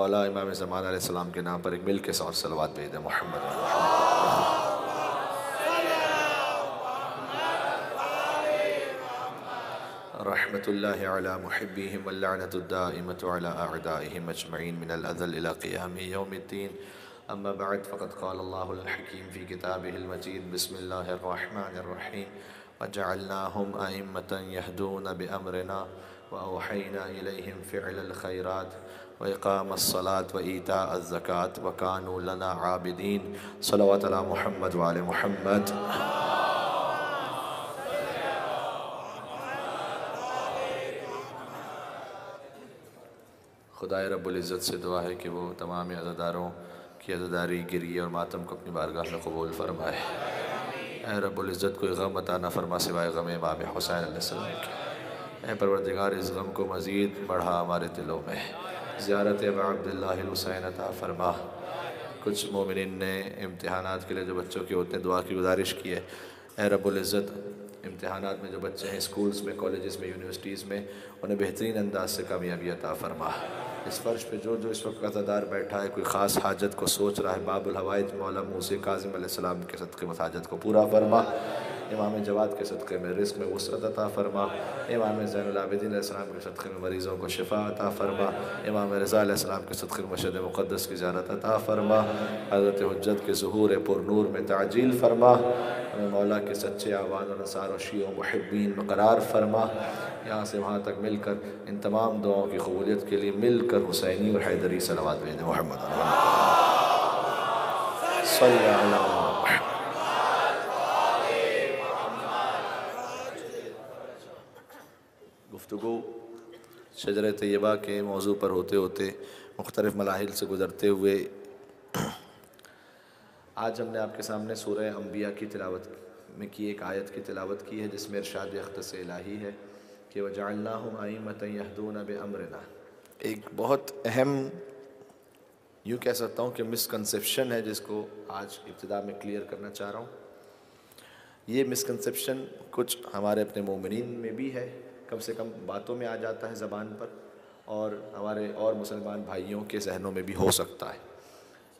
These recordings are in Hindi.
मौला इमाम ज़मान सलाम के नाम पर एक मिल के साथ सलवात भेज दें मोहम्मद रहमतुल्लाहि अला मुहिब्बिहिम वल्लअनतुद्दाइमतु अला अअदाइहिम अजमईन मिनल अज़ल इला क़ियाम यौमिद्दीन अम्मा बअद फ़क़द क़ाल अल्लाहुल हकीम फ़ी किताबिहिल मजीद बिस्मिल्लाहिर रहमानिर रहीम वजअलनाहुम अइम्मतन यहदून बिअमरिना वअवहैना इलैहिम फ़िअलल खैरात वइक़ाम अस्सलात व ईता अज़्ज़कात व कानू लना आबिदीन सल्लल्लाहु अला मुहम्मद व आले मुहम्मद खुदा रब्ज़त से दुआ है कि वो तमाम अज़ादारों की अज़ादारी गिरी और मातम को अपनी बारगाह में कबूल फरमाए रब्ज़त कोई गम अता फरमा सिवाय गम इमाम हुसैन के ए परवरदिगार इस गम को मज़ीद बढ़ा हमारे दिलों में ज़्यारत अब्दुल्लाहुसैन अता फरमा। कुछ मोमिन ने इम्तहानात के लिए जो बच्चों के होते हैं दुआ की गुजारिश की है। ए रब्ज़त इम्तहानात में जो बच्चे हैं, स्कूल्स में कॉलेज़ में, यूनिवर्सिटीज़ में, उन्हें बेहतरीन अंदाज से कामयाबी अता फरमा। इस फर्श पे जो जो इस वक्त कज़ादार बैठा है, कोई ख़ास हाजत को सोच रहा है, बाबुल हवाइज मौला मूसे काजिम के सदक़े मस हाजत को पूरा फरमा। इमाम जवाद के सदक़े में रिस्क में वसरत अता फरमा। इमाम ज़ैनआबिदीन के सदक़े में मरीज़ों को शिफा अता फरमा। इमाम रज़ा के सदक़े मशद मुक़दस की ज़्यारत अता फरमा। हज़रत हजत के ज़हूर पुरनूर में ताजील फरमा। हमें मौला के सच्चे और नसार शीओ मुहब्बीन में करार फरमा। यहाँ से वहाँ तक मिलकर, इन तमाम दुआओं की कबूलियत के लिए मिलकर हुसैनी और हैदरी सलावत भेजें मोहम्मद गुफ्तु शजर तय्यबा के मौजू पर होते होते मुख्तलिफ़ मलाहिल से गुज़रते हुए आज हमने आपके सामने सूरह अम्बिया की तिलावत में की, एक आयत की तिलावत की है, जिसमें इरशाद अख्तस इलाही है कि वह आईमत यहदून अब अमरना एक बहुत अहम, यूँ कह सकता हूँ कि मिसकनसप्शन है जिसको आज इब्तदा में क्लियर करना चाह रहा हूँ। ये मिसकनसप्शन कुछ हमारे अपने मोमिन में भी है कम से कम बातों में आ जाता है ज़बान पर और हमारे और मुसलमान भाइयों के जहनों में भी हो सकता है।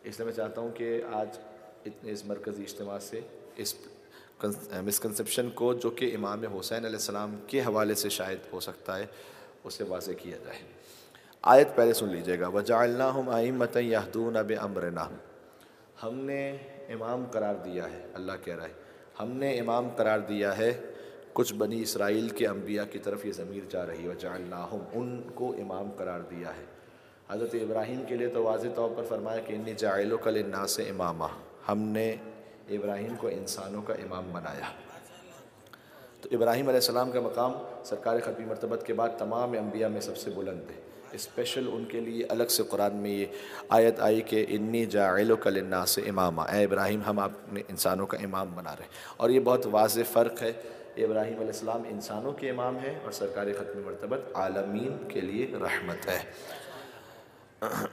इसलिए मैं चाहता हूँ कि आज इतने इस मरकज़ी इज्तम से इस मिसकनसप्शन को जो कि इमाम हुसैन आसमाम के हवाले से शायद हो सकता है उसे वाज किया जाए। आयत पहले सुन लीजिएगा। वजालना हम आईमत यहदून अब अमरना हमने इमाम करार दिया है, अल्लाह कह रहा है। हमने इमाम करार दिया है कुछ बनी इसराइल के अम्बिया की तरफ़ ये ज़मीर जा रही है। वजालनाहम उनको इमाम करार दिया है। हज़रत इब्राहिम के लिए तो वाज तौर पर फरमाया कि इन्नी जायलो कल ना से इमामा, हमने इब्राहिम को इंसानों का इमाम बनाया। तो इब्राहिम सलाम का मकाम सरकार ख़तमी मरतबत के बाद तमाम अम्बिया में सबसे बुलंद है। स्पेशल उनके लिए अलग से कुरान में ये आयत आई कि इन्नी जाइल कलन्ना से इमामा, ए इब्राहिम, हम अपने इंसानों का इमाम बना रहे और ये बहुत वाज फ़र्क है इब्राहिम अलैहिस्सलाम इंसानों के इमाम हैं और सरकार ख़त्म मरतबत आलमीन के लिए रहमत है।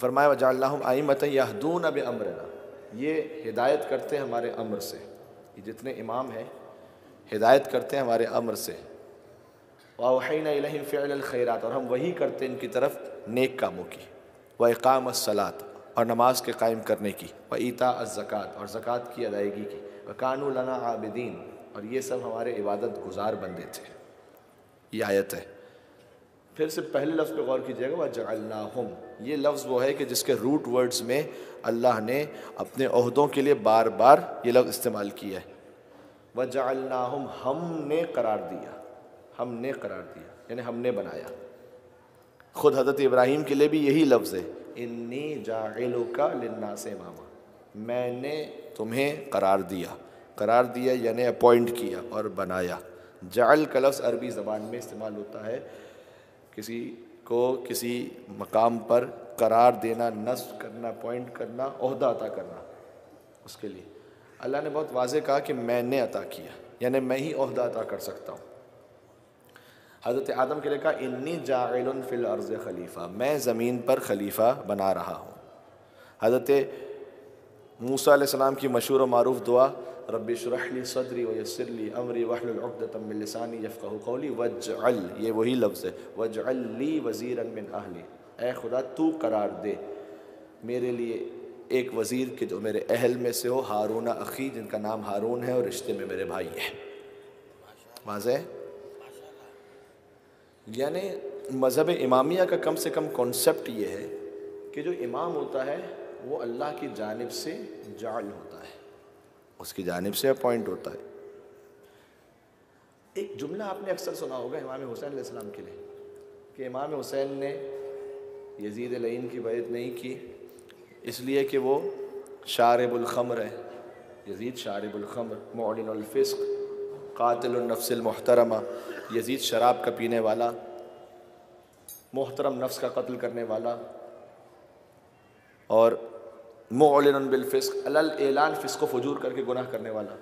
फरमाया वजाल्लाम आई मत यहदून अब अमरना। ये हिदायत करते हैं हमारे अमर से ये जितने इमाम हैं, हिदायत करते हैं हमारे अमर से। वाहिन खैरात, और हम वही करते हैं इनकी तरफ़ नेक कामों की। व इकाम सलात, और नमाज़ के कायम करने की। व ईता ज़क़़त, और ज़क़़त की अदायगी की। व कानू लना आबिदीन और ये सब हमारे इबादत गुजार बंदे थे। ये आयत है। फिर से पहले लफ्ज़ पे गौर कीजिएगा वह जल्लाहम ये लफ्ज़ वो है कि जिसके रूट वर्ड्स में अल्लाह ने अपने अहदों के लिए बार बार ये लफ्ज़ इस्तेमाल किया है। वह जल्लाहम हमने करार दिया। हमने करार दिया। यानी हमने बनाया। ख़ुद हज़रत इब्राहिम के लिए भी यही लफ्ज़ है। इन्नी जागिल का लन्ना से मामा मैंने तुम्हें करार दिया। करार दिया, यानी अपॉइंट किया और बनाया। जाल का लफ्ज़ अरबी ज़बान में इस्तेमाल होता है। किसी को किसी मकाम पर करार देना, नस्ब करना अपॉइंट करना, अहदा अता करना, उसके लिए। अल्लाह ने बहुत वाज कहा कि मैंने अता किया, यानी मैं ही अहदा अता कर सकता हूँ। हज़रत आदम के लिए कहा, इन्नी जागिल फ़िल अर्ज़ खलीफ़ा, मैं ज़मीन पर खलीफ़ा बना रहा हूँ। हज़रत मूसा की मशहूर मरूफ दुआ रब शरहली सदरी वसरली अमरी वहलतमिलसानी यफ़ कौली। वज अल ये वही लफ्ज़ है। वजअली वज़ीर मिन अहली। ए खुदा, तू करार दे मेरे लिए एक वज़ीर के जो मेरे अहल में से हो, हारून अखी, जिनका नाम हारून है और रिश्ते में मेरे भाई हैं। वाज यानी मज़हब इमामिया का कम से कम कॉन्सेप्ट ये है कि जो इमाम होता है, वो अल्लाह की जानब से जाल होता है। उसकी जानब से अपॉइंट होता है। एक जुमला आपने अक्सर सुना होगा इमाम हुसैन सलाम के लिए, कि इमाम हुसैन ने यजीद लईन की बैत नहीं की, इसलिए कि वो शारबुलखमर है। यजीद शारबुलखमर मोलिनफ़िस्क कातिलनफ्समोहतरमा यजीद शराब का पीने वाला, मोहतरम नफ्स का कत्ल करने वाला, और मोलिन बिलफ़िस्क एलान फ़िस्क फजूर करके गुनाह करने वाला।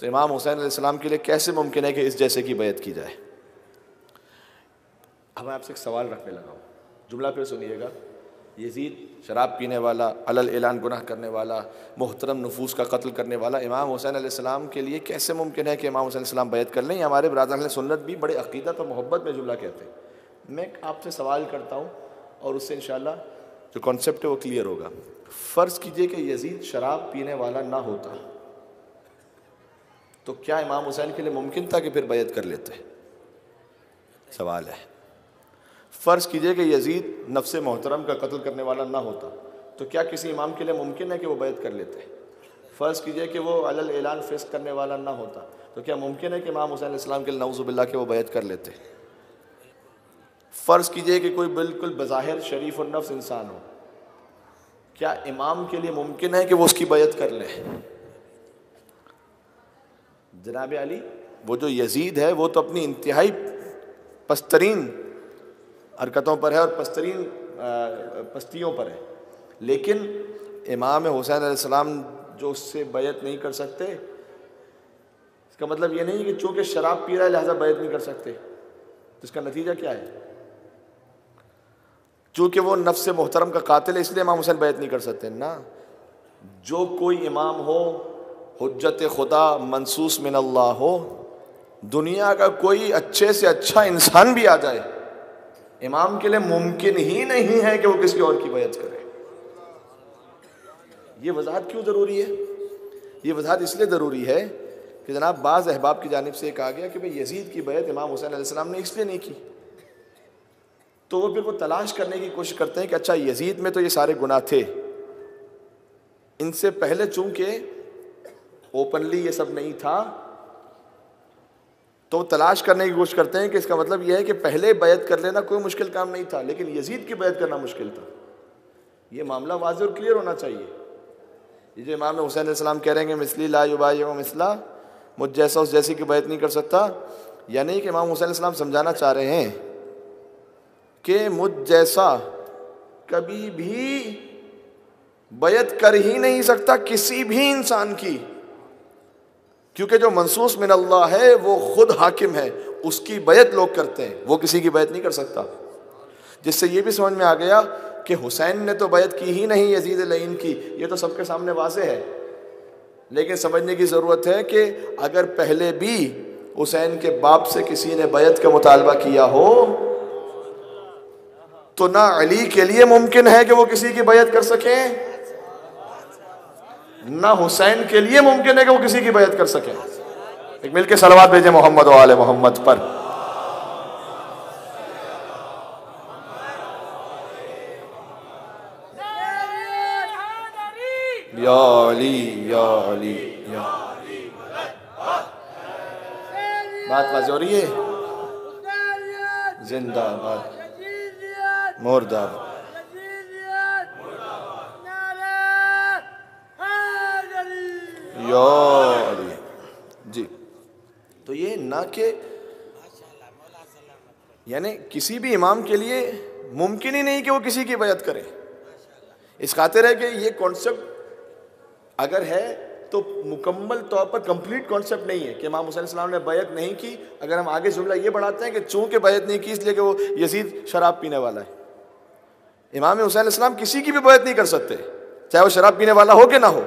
तो इमाम हुसैन सलाम के लिए कैसे मुमकिन है कि इस जैसे की बैत की जाए? अब मैं आपसे एक सवाल रखने लगा हूँ। जुमला फिर सुनिएगा। यजीद, शराब पीने वाला अलल एलान गुनाह करने वाला, मोहतरम नफूस का कत्ल करने वाला, इमाम हुसैन सलाम के लिए कैसे मुमकिन है कि इमाम हुसैन सलाम बैत कर लें? हमारे बरदर सुन्नत भी बड़े अकीदत और मोहब्बत में जुमला कहते हैं। मैं आपसे सवाल करता हूँ और उससे इन जो कॉन्सेप्ट है वो क्लियर होगा। फ़र्ज़ कीजिए कि यजीद शराब पीने वाला ना होता। तो क्या इमाम हुसैन के लिए मुमकिन था कि फिर बैत कर लेते? सवाल है। फ़र्ज़ कीजिए कि यजीद नफ्स मोहतरम का कत्ल करने वाला ना होता। तो क्या किसी इमाम के लिए मुमकिन है कि वो बैत कर लेते? फ़र्ज़ कीजिए कि वो अलल ऐलान फेस करने वाला ना होता। तो क्या मुमकिन है कि इमाम हुसैन इस्लाम के नवजुबिल्ला के वो बैत कर लेते? फ़र्ज़ कीजिए कि कोई बिल्कुल बज़ाहिर शरीफ नफ्स इंसान हो। क्या इमाम के लिए मुमकिन है कि वो उसकी बैत कर ले? जनाब अली, वो जो यजीद है, वो तो अपनी इंतहाई पस्तरीन हरकतों पर है और पस्तरीन पस्तियों पर है। लेकिन इमाम हुसैन सलाम जो उससे बैत नहीं कर सकते, इसका मतलब ये नहीं कि चूँकि शराब पी रहा है, लिहाजा बैत नहीं कर सकते। तो इसका नतीजा क्या है? चूँकि वो नफ्स मोहतरम का कातिल है, इसलिए इमाम हुसैन बैत नहीं कर सकते, ना। जो कोई इमाम हो हजत खुदा मनसूस मिन अल्लाह हो, दुनिया का कोई अच्छे से अच्छा इंसान भी आ जाए, इमाम के लिए मुमकिन ही नहीं है कि वो किसी और की बैत करे। ये वजाहत क्यों ज़रूरी है? ये वजाहत इसलिए ज़रूरी है कि जनाब, बाज़ अहबाब की जानब से कहा गया कि भाई यजीद की बैत इमाम हुसैन सलाम ने इसलिए नहीं की। तो वो फिर वो तलाश करने की कोशिश करते हैं कि अच्छा यजीद में तो ये सारे गुनाह थे। इनसे पहले चूँकि ओपनली ये सब नहीं था तो तलाश करने की कोशिश करते हैं कि इसका मतलब यह है कि पहले बैत कर लेना कोई मुश्किल काम नहीं था, लेकिन यजीद की बैत करना मुश्किल था। ये मामला वाज और क्लियर होना चाहिए। ये जो इमाम हुसैन सलाम कह रहे हैं मिसली ला युबाई मिसला, मुझ जैसा उस जैसी की बैत नहीं कर सकता। या नहीं कि इमाम हुसैन सलाम समझाना चाह रहे हैं कि मुझ जैसा कभी भी बैत कर ही नहीं सकता किसी भी इंसान की। क्योंकि जो मनसूस मिन अल्लाह है, वो खुद हाकिम है। उसकी बैत लोग करते हैं। वो किसी की बैत नहीं कर सकता। जिससे ये भी समझ में आ गया कि हुसैन ने तो बैत की ही नहीं यजीद लईन की। ये तो सबके सामने वाजे है। लेकिन समझने की ज़रूरत है कि अगर पहले भी हुसैन के बाप से किसी ने बैत का मुतालबा किया हो तो ना अली के लिए मुमकिन है कि वो किसी की बैत कर सके? ना हुसैन के लिए मुमकिन है कि वो किसी की बैत कर सके? एक मिलके सलवात भेजे मोहम्मद वाले मोहम्मद पर। बात वाज हो रही है? जिंदाबाद। मुर्दाबाद जी तो ये ना कि यानी किसी भी इमाम के लिए मुमकिन ही नहीं कि वो किसी की बैत करे। इस खातिर है कि ये कॉन्सेप्ट अगर है तो मुकम्मल तौर पर कंप्लीट कॉन्सेप्ट नहीं है कि इमाम हुसैन ने बैत नहीं की। अगर हम आगे जुमला ये बढ़ाते हैं कि चूँकि बैत नहीं की, इसलिए कि वो यजीद शराब पीने वाला है। इमाम हुसैन इस्लाम किसी की भी बैत नहीं कर सकते, चाहे वो शराब पीने वाला हो कि ना हो।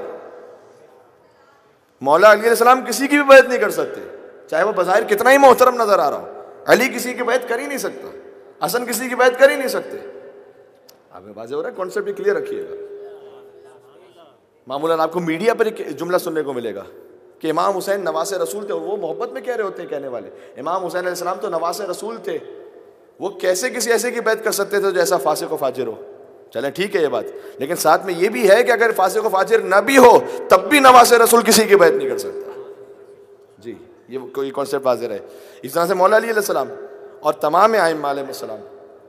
मौला अली सलाम किसी की भी बैत नहीं कर सकते, चाहे वो बाहर कितना ही मोहतरम नज़र आ रहा हो। अली किसी की बैत कर ही नहीं सकता, हसन किसी की बैत कर ही नहीं सकते। आप बाजे हो रहा है कॉन्सेप्ट भी क्लियर रखिएगा। मामूलन आपको मीडिया पर एक जुमला सुनने को मिलेगा कि इमाम हुसैन नवास रसूल थे, वो मोहब्बत में कह रहे होते हैं कहने वाले। इमाम हुसैन तो नवास रसूल थे। वो कैसे किसी ऐसे की बैत कर सकते थे जैसा फासिक व फाजिर हो? चले, ठीक है ये बात। लेकिन साथ में ये भी है कि अगर फासिक व फाजिर न भी हो, तब भी नवास रसूल किसी की बैत नहीं कर सकता। जी, ये कोई कॉन्सेप्ट हाजिर है। इस तरह से मौला और तमाम आयम सलाम,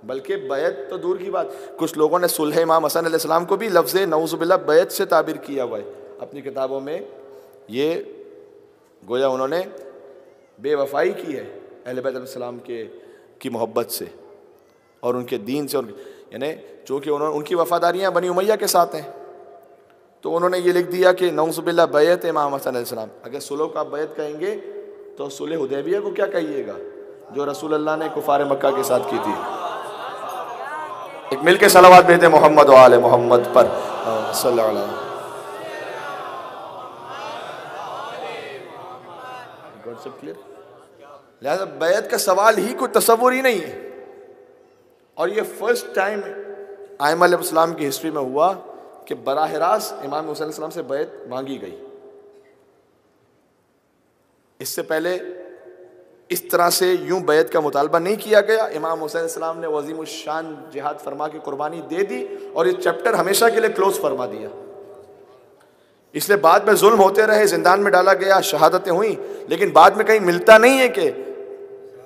बल्कि बैत तो दूर की बात। कुछ लोगों ने सुलह इमाम हसन सलाम को भी लफ्ज़ नवजुबिल्ला बैत से ताबिर किया हुआ है। अपनी किताबों में ये गोया उन्होंने बेवफाई की है, अहल बैतम के की मोहब्बत से और उनके दीन से यानी चूँकि उन्होंने उनकी वफ़ादारियाँ बनी उमैया के साथ हैं तो उन्होंने ये लिख दिया कि नौसबिल्ला बैत इमाम हसन अगर सुलह को बैत कहेंगे तो सुलह उदैबिया को क्या कहिएगा, जो रसूल अल्लाह ने कुफार मक्का के साथ की थी? एक मिल के सलावाद भेजे मोहम्मद वाले मोहम्मद पर। क्लियर लिहाजा बैत का सवाल ही कोई तस्वुर ही नहीं है। और ये फ़र्स्ट टाइम आयम की हिस्ट्री में हुआ कि बराह रास्त इमाम हुसैन से बैत मांगी गई। इससे पहले इस तरह से यूँ बैत का मुतालबा नहीं किया गया। इमाम हुसैन सलाम ने वजीम शान जिहाद फरमा की कुर्बानी दे दी और ये चैप्टर हमेशा के लिए क्लोज फरमा दिया। इसलिए बाद में जुल्म होते रहे, जिंदान में डाला गया, शहादतें हुई, लेकिन बाद में कहीं मिलता नहीं है कि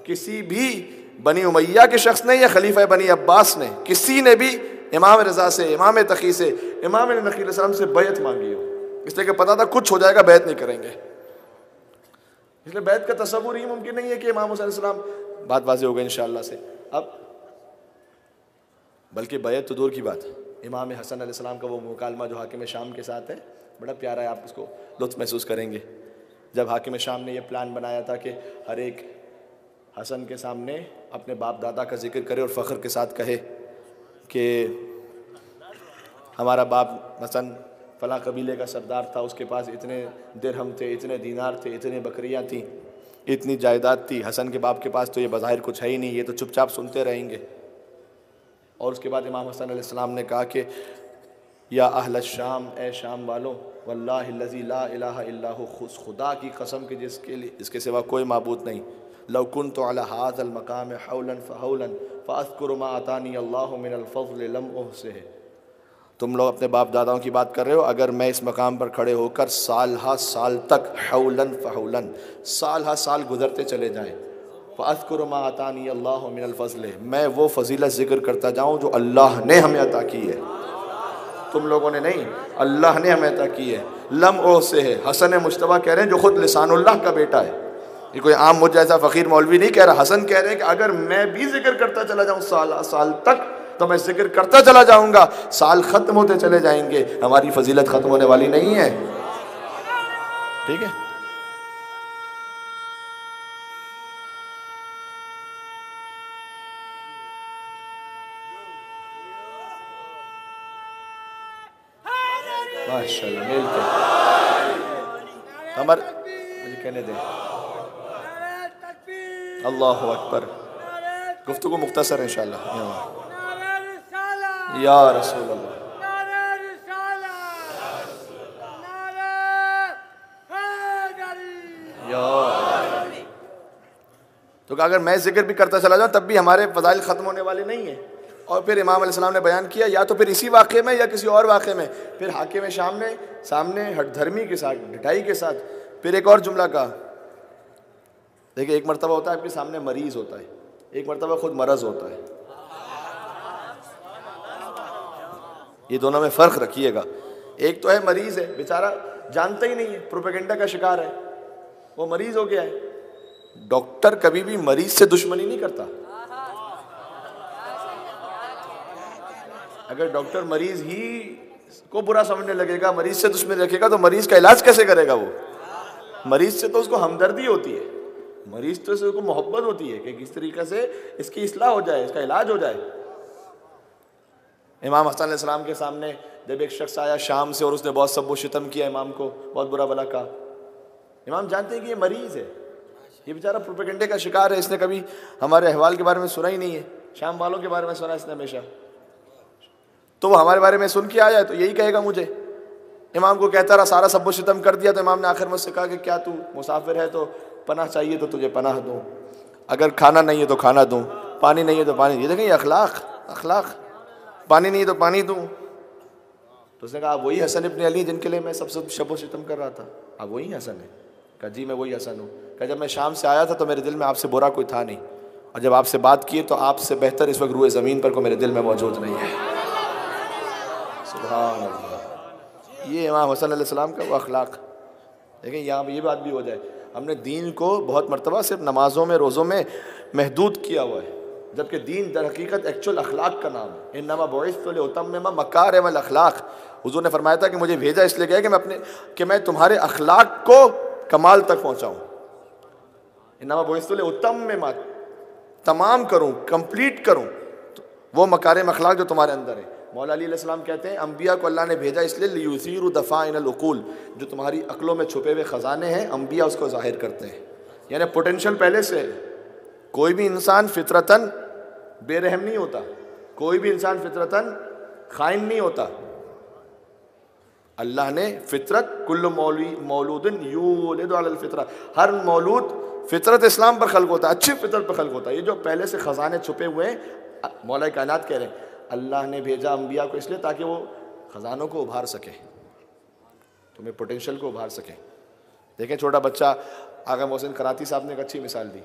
किसी भी बनी उमैया के शख्स ने या खलीफा बनी अब्बास ने, किसी ने भी इमाम रजा से, इमाम तकी से, इमाम नकील से बैत मांगी हो। इसलिए कि पता था कुछ हो जाएगा, बैत नहीं करेंगे। इसलिए बैत का तस्वुर ही मुमकिन नहीं है कि इमाम हुसैन बात बाजी हो गई इन से। अब, बल्कि बैत तो दूर की बात है। इमाम हसन सलाम का वो मुकालमा जो हाकिम शाम के साथ है, बड़ा प्यारा है, आप उसको लुत्फ महसूस करेंगे। जब हाकिम शाम ने यह प्लान बनाया था कि हर एक हसन के सामने अपने बाप दादा का ज़िक्र करे और फ़ख्र के साथ कहे कि हमारा बाप हसन फ़लाँ कबीले का सरदार था, उसके पास इतने दिरहम थे, इतने दीनार थे, इतने बकरियाँ थीं, इतनी जायदाद थी। हसन के बाप के पास तो ये बाहिर कुछ है ही नहीं, ये तो चुपचाप सुनते रहेंगे। और उसके बाद इमाम हसन सलाम ने कहा कि, या अहल शाम, ए शाम वालों वल्लाजी ला खुदा की कसम के जिसके लिए, इसके सिवा कोई मबूद नहीं। लवकुन तो अलहाज़लमकाम हौलन फ़हौलन फ़ास्कुरमा अतानी अल्लाह मिनफ़ल से है तुम लोग अपने बाप दादाओं की बात कर रहे हो अगर मैं इस मकाम पर खड़े होकर साल हा साल तक हौलन फ़हौलन साल हा साल गुजरते चले जाएँ फ़ास्कुरमा अतानी अल्लाह मिनफ़ल मैं वो फ़जीलत ज़िक्र करता जाऊँ जो अल्लाह ने हमें अता की है तुम लोगों ने नहीं अल्लाह ने हमें अता की है ओह से है हसन मुशतबा कह रहे हैं जो ख़ुद लिसानुल्लाह का बेटा है ये कोई आम मुझ जैसा फ़कीर मौलवी नहीं कह रहा, हसन कह रहे हैं कि अगर मैं भी ज़िक्र करता चला जाऊँ, साल साल तक तो मैं ज़िक्र करता चला जाऊँगा। साल ख़त्म होते चले जाएँगे। हमारी फजीलत ख़त्म होने वाली नहीं है। ठीक है? माशाल्लाह, मिलते हमारे मुझे कहने दें। अल्लाह अकबर गुफ्तु को मुख्तसर इन या तो अगर मैं ज़िक्र भी करता चला जाऊँ, तब भी हमारे फजाइल ख़त्म होने वाले नहीं हैं। और फिर इमाम सलाम ने बयान किया, या तो फिर इसी वाक़े में या किसी और वाक़े में। फिर हाकिम शाम ने सामने हट धर्मी के साथ, ढिठाई के साथ, फिर एक और जुमला कहा देखिए, एक मरतबा होता है, आपके सामने मरीज़ होता है। एक मरतबा खुद मरज़ होता है। ये दोनों में फ़र्क रखिएगा। एक तो है मरीज़ है, बेचारा जानता ही नहीं है, प्रोपेगेंडा का शिकार है। वो मरीज़ हो गया है। डॉक्टर कभी भी मरीज़ से दुश्मनी नहीं करता। अगर डॉक्टर मरीज़ ही को बुरा समझने लगेगा, मरीज़ से दुश्मनी रखेगा तो मरीज़ का इलाज कैसे करेगा वो? मरीज़ से तो उसको हमदर्दी होती है। मरीज़ तो उसको मोहब्बत होती है कि किस तरीके से इसकी इसलाह हो जाए, इसका इलाज हो जाए। इमाम हसन सलाम के सामने जब एक शख्स आया शाम से और उसने बहुत सब शितम किया इमाम को, बहुत बुरा भला कहा। इमाम जानते हैं कि ये मरीज़ है। ये बेचारा प्रोपेगेंडे का शिकार है, इसने कभी हमारे अहवाल के बारे में सुना ही नहीं है। शाम वालों के बारे में सुना इसने हमेशा। तो वो हमारे बारे में सुन के आया तो यही कहेगा मुझे। इमाम को कहता रहा, सारा सब शितम कर दिया तो इमाम ने आखिर मुझसे कहा कि क्या तू मुसाफिर है तो पनाह चाहिए तो तुझे पनाह दूँ। अगर खाना नहीं है तो खाना दूँ। पानी नहीं है तो पानी ये देखें अखलाक अखलाक। पानी नहीं है तो पानी दूँ। तो उसने कहा, आप वही हसन इब्ने अली जिनके लिए मैं सबसे शब शितम कर रहा था। आप वही हसन है? कहा, जी, मैं वही हसन हूँ। कहा, जब मैं शाम से आया था तो मेरे दिल में आपसे बुरा कोई था नहीं। और जब आपसे बात की तो आपसे बेहतर इस वक्त रूए ज़मीन पर को मेरे दिल में मौजूद नहीं है। सुबह ये इमाम हसन सलाम का वो अखलाक। देखें, यहाँ ये बात भी हो जाए। हमने दीन को बहुत मरतबा सिर्फ़ नमाज़ों में, रोज़ों में महदूद किया हुआ है। जबकि दीन दर हकीकत एक्चुअल अखलाक का नाम है। इन नमा बोतम मकार है अखलाक। हजू ने फरमाया था कि मुझे भेजा इसलिए गया कि मैं अपने, कि मैं तुम्हारे अखलाक को कमाल तक पहुँचाऊँ। इन नमा उत्तम में तमाम करूँ कंप्लीट करूँ तो वो मकार अखलाक जो तुम्हारे अंदर है। मौला कहते हैं अम्बिया को अल्लाह ने भेजा इसलिए यूसीर दफ़ा इनकूल जो तुम्हारी अकलों में छुपे हुए ख़जाने हैं अम्बिया उसको ज़ाहिर करते हैं। यानी पोटेंशल पहले से कोई भी इंसान फितरतन बेरहम नहीं होता। कोई भी इंसान फितरतन खाइन नहीं होता। अल्लाह ने फितरत कुल्ल मौलूदिन यूलफ़ितरा हर मौलूद फितरत इस्लाम पर खल्क होता है, अच्छी फितरत पर खल्क होता है। ये जो पहले से ख़जाने छुपे हुए हैं, मौला कायनात कह रहे हैं अल्लाह ने भेजा अम्बिया को इसलिए ताकि वो ख़जानों को उभार सके, तुम्हें पोटेंशियल को उभार सके। देखें छोटा बच्चा आगा मोहसिन कराती साहब ने एक अच्छी मिसाल दी।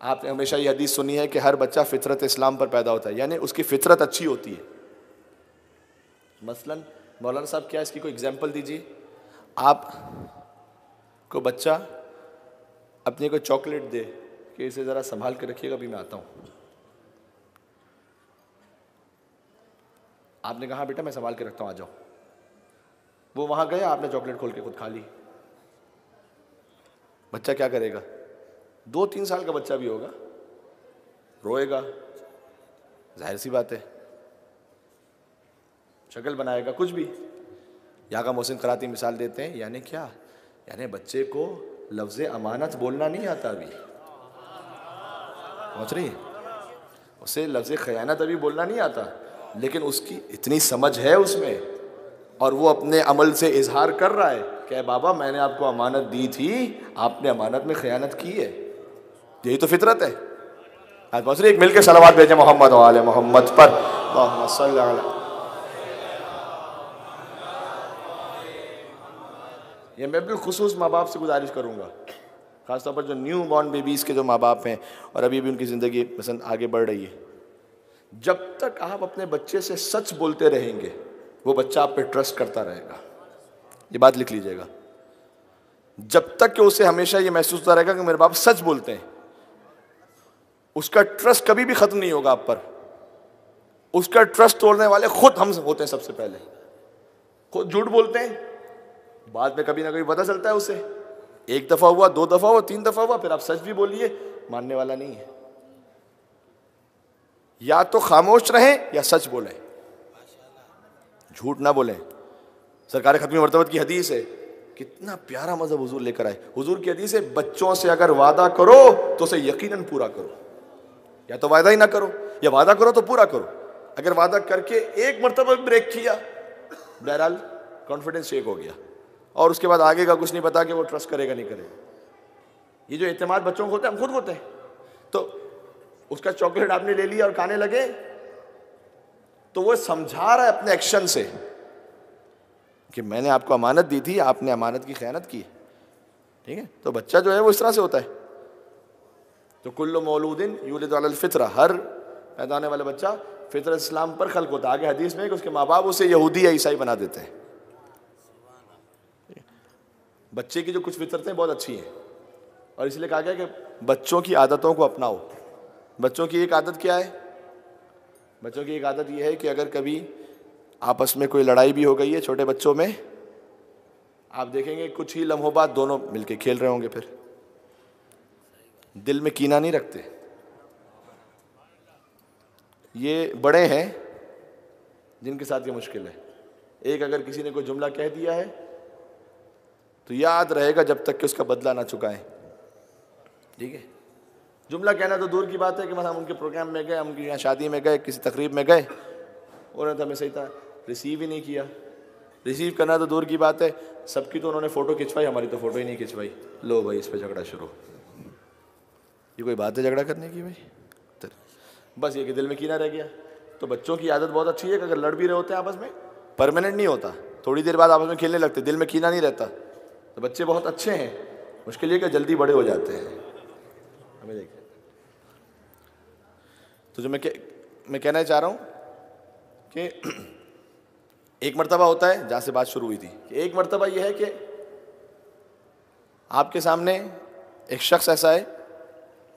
आपने हमेशा ये हदीस सुनी है कि हर बच्चा फितरत इस्लाम पर पैदा होता है, यानी उसकी फितरत अच्छी होती है। मसलन, मौलाना साहब, क्या इसकी कोई एग्ज़ाम्पल दीजिए? आप को बच्चा अपने को चॉकलेट दे कि इसे ज़रा संभाल के रखिएगा, अभी मैं आता हूँ। आपने कहा, बेटा, मैं संभाल के रखता हूँ, आ जाओ। वो वहाँ गया, आपने चॉकलेट खोल के खुद खा ली। बच्चा क्या करेगा? दो तीन साल का बच्चा भी होगा। रोएगा। ज़ाहिर सी बात है। शक्ल बनाएगा कुछ भी। यहाँ का मोहसिन कराती मिसाल देते हैं, यानी क्या? यानी बच्चे को लफ्ज़ अमानत बोलना नहीं आता अभी। पहुँच रही उसे लफ्ज़ खयानत अभी बोलना नहीं आता। लेकिन उसकी इतनी समझ है उसमें और वो अपने अमल से इजहार कर रहा है कि बाबा, मैंने आपको अमानत दी थी, आपने अमानत में खयानत की है। यही तो फितरत है। आज बहुत एक मिलकर सलावाद भेजे मोहम्मद वाले मोहम्मद पर। ये मैं बिलखसूस माँ बाप से गुजारिश करूँगा, ख़ासतौर पर जो न्यू बॉर्न बेबीज़ के जो माँ बाप हैं और अभी भी उनकी ज़िंदगी पसंद आगे बढ़ रही है। जब तक आप अपने बच्चे से सच बोलते रहेंगे, वो बच्चा आप पे ट्रस्ट करता रहेगा। ये बात लिख लीजिएगा। जब तक कि उसे हमेशा ये महसूस होता रहेगा कि मेरे बाप सच बोलते हैं, उसका ट्रस्ट कभी भी खत्म नहीं होगा आप पर। उसका ट्रस्ट तोड़ने वाले खुद हम होते हैं सबसे पहले। खुद झूठ बोलते हैं, बाद में कभी ना कभी पता चलता है उसे। एक दफ़ा हुआ, दो दफ़ा हुआ, तीन दफ़ा हुआ, फिर आप सच भी बोलिए, मानने वाला नहीं है। या तो खामोश रहें या सच बोलें। झूठ ना बोलें। सरकार खत्मी मरतबत की हदीस है। कितना प्यारा मज़हब हुजूर लेकर आए। हुजूर की हदीस है, बच्चों से अगर वादा करो तो उसे यकीनन पूरा करो। या तो वादा ही ना करो, या वादा करो तो पूरा करो। अगर वादा करके एक मरतबा ब्रेक किया, बहरहाल कॉन्फिडेंस शेक हो गया। और उसके बाद आगे का कुछ नहीं पता कि वो ट्रस्ट करेगा, नहीं करेगा। ये जो अहतमाद बच्चों को होता है, हम खुद होते हैं। तो उसका चॉकलेट आपने ले लिया और खाने लगे? तो वो समझा रहा है अपने एक्शन से कि मैंने आपको अमानत दी थी, आपने अमानत की खयानत की। ठीक है? तो बच्चा जो है वो इस तरह से होता है। तो कुल्लो मौलूदिन यूल फित्र, हर पैदा होने वाला बच्चा फितर इस्लाम पर खल्क होता आगे हदीस में कि उसके माँ बाप उसे यहूदी या ईसाई बना देते हैं। बच्चे की जो कुछ फितरतें बहुत अच्छी हैं। और इसलिए कहा गया कि बच्चों की आदतों को अपनाओ। बच्चों की एक आदत क्या है? बच्चों की एक आदत यह है कि अगर कभी आपस में कोई लड़ाई भी हो गई है छोटे बच्चों में, आप देखेंगे कुछ ही लम्हों बाद दोनों मिलके खेल रहे होंगे फिर। दिल में कीना नहीं रखते। ये बड़े हैं, जिनके साथ ये मुश्किल है। एक अगर किसी ने कोई जुमला कह दिया है तो याद रहेगा जब तक कि उसका बदला ना चुकाए। ठीक है? जुमला कहना तो दूर की बात है कि मतलब हम उनके प्रोग्राम में गए, हम उनकी यहाँ शादी में गए, किसी तकरीब में गए। उन्होंने तो हमें सही था रिसीव ही नहीं किया। रिसीव करना तो दूर की बात है, सबकी तो उन्होंने फ़ोटो खिंचवाई, हमारी तो फ़ोटो ही नहीं खिंचवाई। लो भाई, इस पर झगड़ा शुरू। ये कोई बात है झगड़ा करने की भाई? बस ये कि दिल में कीना रह गया। तो बच्चों की आदत बहुत अच्छी है कि अगर लड़ भी रहे होते हैं आपस में परमानेंट नहीं होता। थोड़ी देर बाद आपस में खेलने लगते, दिल में कीना नहीं रहता। तो बच्चे बहुत अच्छे हैं, मुश्किल ये कि जल्दी बड़े हो जाते हैं। हमें देखिए तो जो मैं मैं कहना चाह रहा हूँ कि एक मरतबा होता है जहाँ से बात शुरू हुई थी। कि एक मरतबा यह है कि आपके सामने एक शख्स ऐसा है,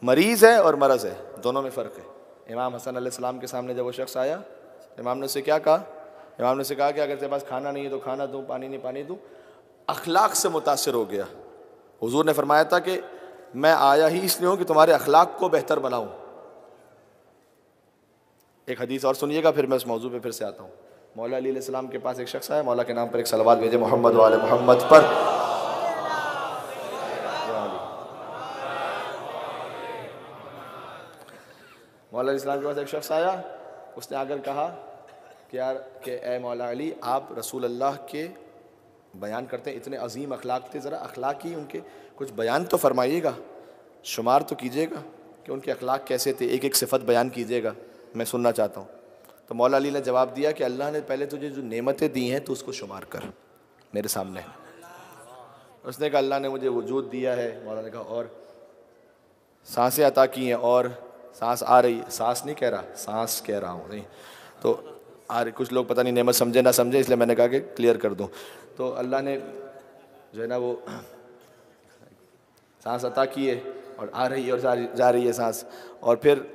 मरीज़ है और मरज़ है, दोनों में फ़र्क है। इमाम हसन सलाम के सामने जब वो शख्स आया, इमाम ने उसे क्या कहा? इमाम ने उसे कहा कि अगर तेरे पास खाना नहीं है तो खाना दूँ, पानी नहीं, पानी दूँ। अखलाक से मुतासर हो गया। हुजूर ने फरमाया था कि मैं आया ही इसलिए हूँ कि तुम्हारे अखलाक को बेहतर बनाऊँ। एक हदीस और सुनिएगा, फिर मैं उस मौजू पे फिर से आता हूँ। मौला अली सलाम के पास एक शख्स आया, मौला के नाम पर एक सलवाद भेजे मोहम्मद वाले मोहम्मद पर। मौला इस्लाम के पास एक शख्स आया, उसने आकर कहा कि यार, कि ए मौला अली, आप रसूल अल्लाह के बयान करते हैं, इतने अजीम अखलाक थे, ज़रा अखलाक ही उनके कुछ बयान तो फरमाइएगा, शुमार तो कीजिएगा कि उनके अखलाक कैसे थे एक एक सिफत बयान कीजिएगा। मैं सुनना चाहता हूँ। तो मौला अली ने जवाब दिया कि अल्लाह ने पहले तुझे जो नेमतें दी हैं तो उसको शुमार कर, मेरे सामने। उसने कहा, अल्लाह ने मुझे वजूद दिया है। मौला ने कहा, और साँसें अता की हैं, और सांस आ रही, सांस नहीं कह रहा, सांस कह रहा हूँ, नहीं। तो आ रही, कुछ लोग पता नहीं नेमत समझे, ना समझे, इसलिए मैंने कहा कि क्लियर कर दूँ। तो अल्लाह ने जो है ना वो सांस अता की है, और आ रही है, और जा रही है सांस। और फिर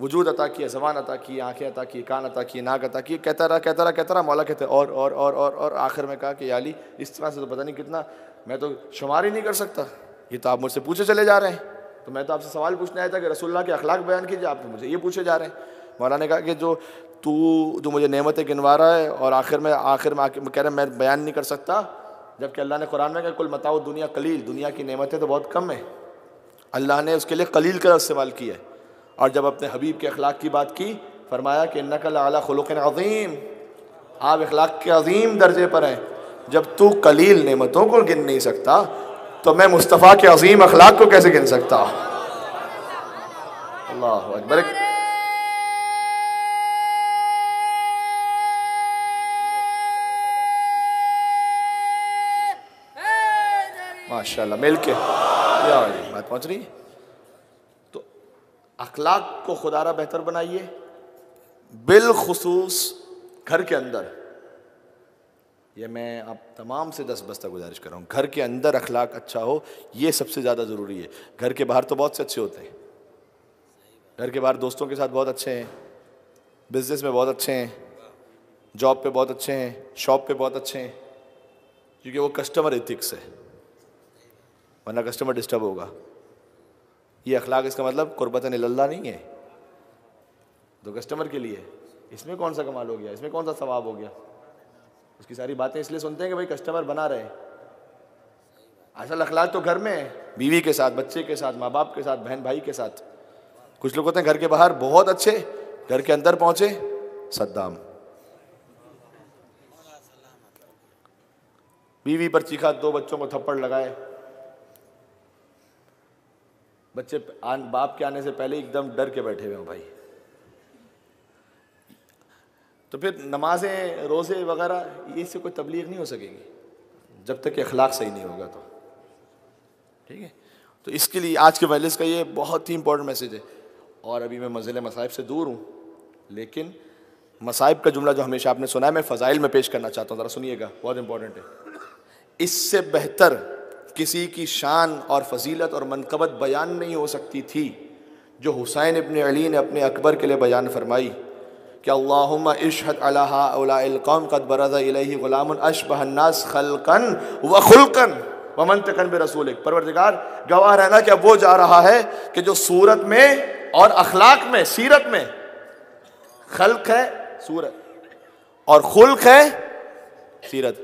वजूद अता किया, जबान अता की आँखें अता की कान अता की नाक अता की कहता रहा कहता रहा कहता रहा, मौला कहते, और और और और और। आखिर में कहा कि, याली, इस तरह से तो पता नहीं कितना, मैं तो शुमार ही नहीं कर सकता। ये तो आप मुझसे पूछे चले जा रहे हैं। तो मैं तो आपसे सवाल पूछने आया था कि रसुल्ला के अखलाक बयान कीजिए, आप तो मुझे ये पूछे जा रहे हैं। मौला ने कहा कि, जो तू, जो मुझे नेमतें गिनवा रहा है और आखिर में आखिर में कह रहे मैं बयान नहीं कर सकता, जबकि अल्लाह ने कुरान में कहा, कुल मताओ दुनिया कलील, दुनिया की नेमतें तो बहुत कम है। अल्लाह ने उसके लिए कलील का इस्तेमाल किया है। और जब अपने हबीब के अखलाक की बात की, फरमाया कि नकल आला खलुक अजीम। आप अखलाक के अजीम दर्जे पर हैं। जब तू कलील नेमतों को गिन नहीं सकता तो मैं मुस्तफ़ा के अजीम अखलाक को कैसे गिन सकता? अल्लाह अकबर। माशाल्लाह मिल के बात पहुँच रही तो अखलाक को खुदारा बेहतर बनाइए, बिलखसूस घर के अंदर। यह मैं आप तमाम से दस बस्ता गुजारिश कर रहा हूँ। घर के अंदर अखलाक अच्छा हो, ये सबसे ज़्यादा ज़रूरी है। घर के बाहर तो बहुत से अच्छे होते हैं। घर के बाहर दोस्तों के साथ बहुत अच्छे हैं। बिज़नेस में बहुत अच्छे हैं। जॉब पे बहुत अच्छे हैं। शॉप पे बहुत अच्छे हैं। क्योंकि वो कस्टमर इथिक्स है। वरना कस्टमर डिस्टर्ब होगा। ये अखलाक इसका मतलब कुर्बत अल्लाह नहीं है। तो कस्टमर के लिए, इसमें कौन सा कमाल हो गया? इसमें कौन सा सवाब हो गया? उसकी सारी बातें इसलिए सुनते हैं कि भाई कस्टमर बना रहे। असल अखलाक तो घर में है, बीवी के साथ, बच्चे के साथ माँ बाप के साथ बहन भाई के साथ। कुछ लोग होते हैं घर के बाहर बहुत अच्छे, घर के अंदर पहुँचे, सद्दाम। बीवी पर चीखा, दो बच्चों को थप्पड़ लगाए। बच्चे आन, बाप के आने से पहले एकदम डर के बैठे हुए हैं भाई। तो फिर नमाजें रोज़े वगैरह इससे कोई तबलीग नहीं हो सकेगी। जब तक अखलाक सही नहीं होगा तो। ठीक है? तो इसके लिए आज के वैलिस का ये बहुत ही इंपॉर्टेंट मैसेज है। और अभी मैं मज़िल मसाइब से दूर हूँ लेकिन मसाइब का जुमला जो हमेशा आपने सुना है मैं फ़जाइल में पेश करना चाहता हूँ ज़रा सुनिएगा बहुत इंपॉर्टेंट है। इससे बेहतर किसी की शान और फजीलत और मनकबत बयान नहीं हो सकती थी, जो हुसैन इबन अली ने अपने अकबर के लिए बयान फरमाई, कि अल्लाहुम्मा इशहद अलाकौम कद गुलाम अशबहन्नास खलकन व खुलकन व मंतकन बे रसूल परवरदिगार, गवाह रहना कि अब वो जा रहा है कि जो सूरत में और अखलाक में, सीरत में खल्क है, सूरत, और खुल्क है, सीरत।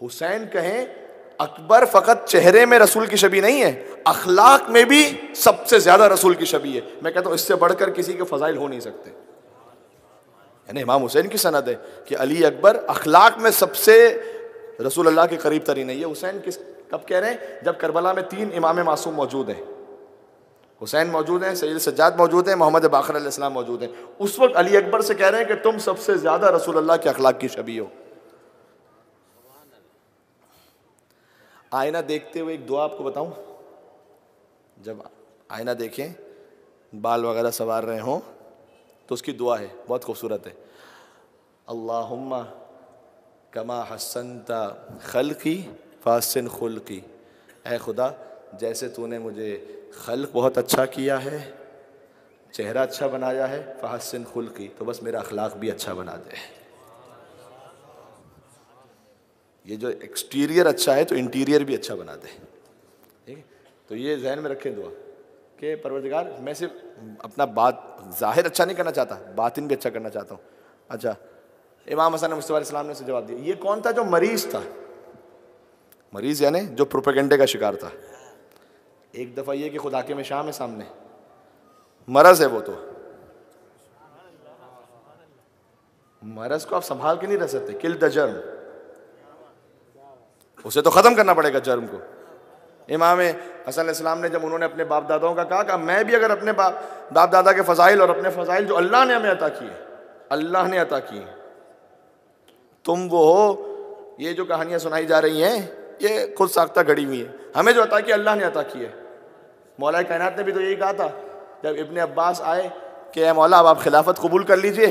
हुसैन कहें अकबर फ़कत चेहरे में रसूल की शबी नहीं है, अखलाक में भी सबसे ज़्यादा रसूल की शबी है। मैं कहता हूँ, इससे बढ़कर किसी के फ़जाइल हो नहीं सकते। यानी इमाम हुसैन की सनद है कि अली अकबर अखलाक में सबसे रसूल अल्लाह के करीब तरीन है। ये हुसैन किस, कब कह रहे हैं? जब करबला में तीन इमाम मासूम मौजूद हैं। हुसैन मौजूद हैं सैद सज्जाद मौजूद हैं, मोहम्मद बाखर मौजूद हैं। उस वक्त अली अकबर से कह रहे हैं कि तुम सबसे ज़्यादा रसूल अल्लाह के अखलाक की शबी हो। आईना देखते हुए एक दुआ आपको बताऊँ? जब आईना देखें, बाल वगैरह सवार रहे हों तो उसकी दुआ है, बहुत खूबसूरत है। अल्लाहुम्मा कमा हसनता खल की फासन खुल की ए खुदा, जैसे तूने मुझे खल बहुत अच्छा किया है, चेहरा अच्छा बनाया है फ़ाहसन खुल की तो बस मेरा अखलाक भी अच्छा बना दे। ये जो एक्सटीरियर अच्छा है तो इंटीरियर भी अच्छा बना दे ठीक है? तो ये जहन में रखें दुआ कि परवरदिगार, मैं सिर्फ़ अपना बात ज़ाहिर अच्छा नहीं करना चाहता, बातिन भी अच्छा करना चाहता हूँ। अच्छा इमाम हसन मुस्तफ़ा ने जवाब दिया, ये कौन था जो मरीज़ था? मरीज़ यानी जो प्रोपेगेंडे का शिकार था। एक दफ़ा ये कि खुदा के में शाम है सामने, मरज़ है वो तो। मरज़ को आप संभाल के नहीं रह सकते, किल द जर्म। उसे तो ख़त्म करना पड़ेगा जर्म को। इमाम हसन इस्लाम ने जब उन्होंने अपने बाप दादाओं का कहा कि मैं भी अगर अपने बाप बाप दादा के फ़जाइल और अपने फ़जाइल जो अल्लाह ने हमें अता किए, अल्लाह ने अता किए, तुम वो हो, ये जो कहानियाँ सुनाई जा रही हैं, ये खुद साख्ता घड़ी हुई है। हमें जो अता किया अल्लाह ने अता किए। मौला कायनात ने भी तो यही कहा था, जब इबन अब्बास आए कि मौला, अब आप खिलाफत कबूल कर लीजिए,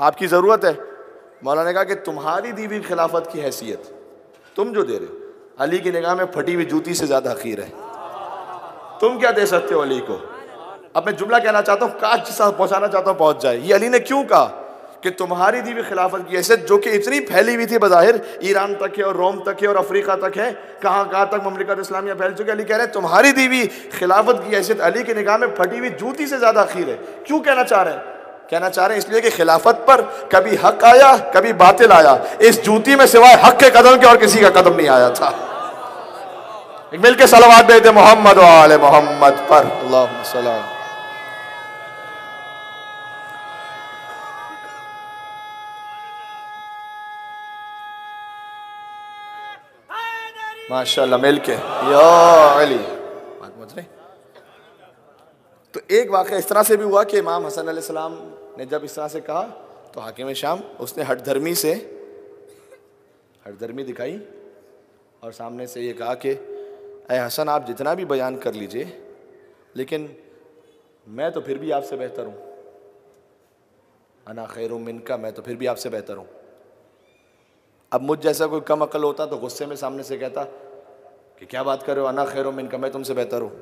आपकी ज़रूरत है। मौला ने कहा कि, तुम्हारी दी हुई खिलाफत की हैसियत तुम जो दे रहे हो। अली की निगाह में फटी हुई जूती से ज़्यादा हकीर है। तुम क्या दे सकते हो अली को? अब मैं जुमला कहना चाहता हूँ, काश जिस पहुंचाना चाहता हूँ, पहुँच जाए। ये अली ने क्यों कहा कि तुम्हारी दी हुई खिलाफत की हैसियत, जो कि इतनी फैली हुई थी बज़ाहिर, ईरान तक है और रोम तक है और अफ्रीका तक है, कहाँ कहाँ तक ममलिकत इस्लामिया फैल चुकी अली कह रहे हैं, तुम्हारी दी हुई खिलाफत की हैसियत अली की निगाह में फटी हुई जूती से ज़्यादा अखीर है। क्यों कहना चाह रहे हैं? कहना चाह रहे हैं इसलिए कि खिलाफत पर कभी हक आया, कभी बातिल आया। इस जूती में सिवाय हक के कदम के और किसी का कदम नहीं आया था। मिल के सलवाद भेजते मोहम्मद वाले मोहम्मद पर। सलाम माशाल्लाह, मिल के। या अली। बात तो एक वाक़ इस तरह से भी हुआ कि इमाम हसन सलाम ने जब इस तरह से कहा तो हाकिम शाम उसने हटधर्मी से हटधर्मी दिखाई और सामने से ये कहा कि अय हसन, आप जितना भी बयान कर लीजिए, लेकिन मैं तो फिर भी आपसे बेहतर हूँ। अना खैर मिन का मैं तो फिर भी आपसे बेहतर हूँ। अब मुझ जैसा कोई कम अकल होता तो गुस्से में सामने से कहता कि क्या बात कर रहे हो, अना खैर मिन का मैं तुमसे बेहतर हूँ।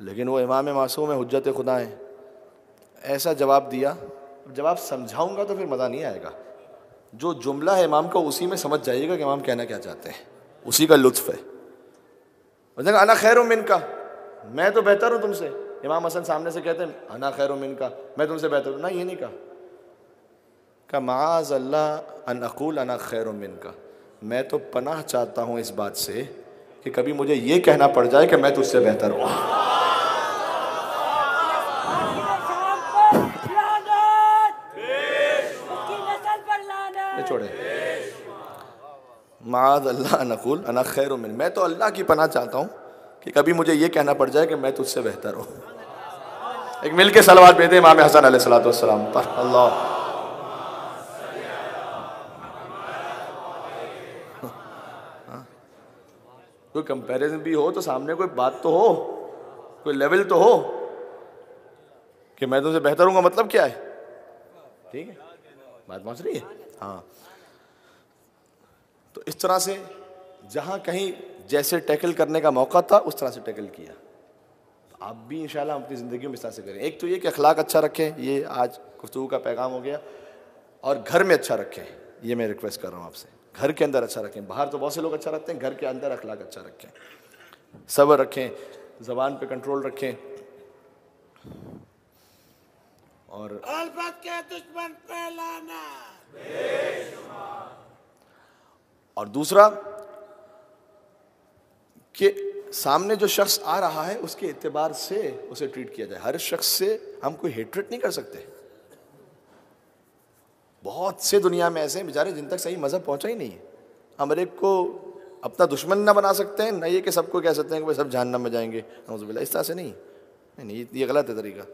लेकिन वो इमाम मासूम है हजत खुदा है। ऐसा जवाब दिया आप समझाऊँगा तो फिर मज़ा नहीं आएगा। जो जुमला है इमाम का, उसी में समझ जाइएगा कि इमाम कहना क्या चाहते हैं। उसी का लुत्फ है। अना खैर मिन का मैं तो बेहतर हूँ तुमसे। इमाम हसन सामने से कहते हैं, अना खैर मिन का मैं तुमसे बेहतर हूँ। ना, ये नहीं कहा। का माज अल्लाह अनकूल अना खैर मिन का मैं तो पनाह चाहता हूँ इस बात से कि कभी मुझे ये कहना पड़ जाए कि मैं तुझसे बेहतर हूँ। माद अल्लाह नकुल, अना खैर मिन। मैं तो अल्लाह की पनाह चाहता हूँ कि कभी मुझे ये कहना पड़ जाए कि मैं तुझसे बेहतर हूँ। एक मिल के सलवार भेदे इमाम हसन सलाम पर। अल्लाह। कोई कंपैरिजन भी हो तो सामने कोई बात तो हो, कोई लेवल तो हो कि मैं तुमसे बेहतर हूँ मतलब क्या है? ठीक है? बात पहुँच रही है? हाँ। तो इस तरह से जहाँ कहीं जैसे टैकल करने का मौका था, उस तरह से टैकल किया। तो आप भी इंशाल्लाह अपनी ज़िंदगी में इस तरह से करें। एक तो ये कि अखलाक अच्छा रखें, ये आज गुफ्तु का पैगाम हो गया। और घर में अच्छा रखें, ये मैं रिक्वेस्ट कर रहा हूँ आपसे। घर के अंदर अच्छा रखें। बाहर तो बहुत से लोग अच्छा रखते हैं, घर के अंदर अखलाक अच्छा रखें। सब्र रखें, ज़बान पे कंट्रोल रखें। और दुश्मन पहलाना और दूसरा कि सामने जो शख्स आ रहा है, उसके एतबार से उसे ट्रीट किया जाए। हर शख्स से हम कोई हेटरेट नहीं कर सकते। बहुत से दुनिया में ऐसे हैं, बेचारे, जिन तक सही मज़हब पहुँचा ही नहीं है। हम एक को अपना दुश्मन ना बना सकते हैं, ना ये कि सबको कह सकते हैं कि भाई सब जानना में जाएँगे। नौजबिल्ला इस तरह से नहीं। नहीं नहीं, ये गलत है तरीका।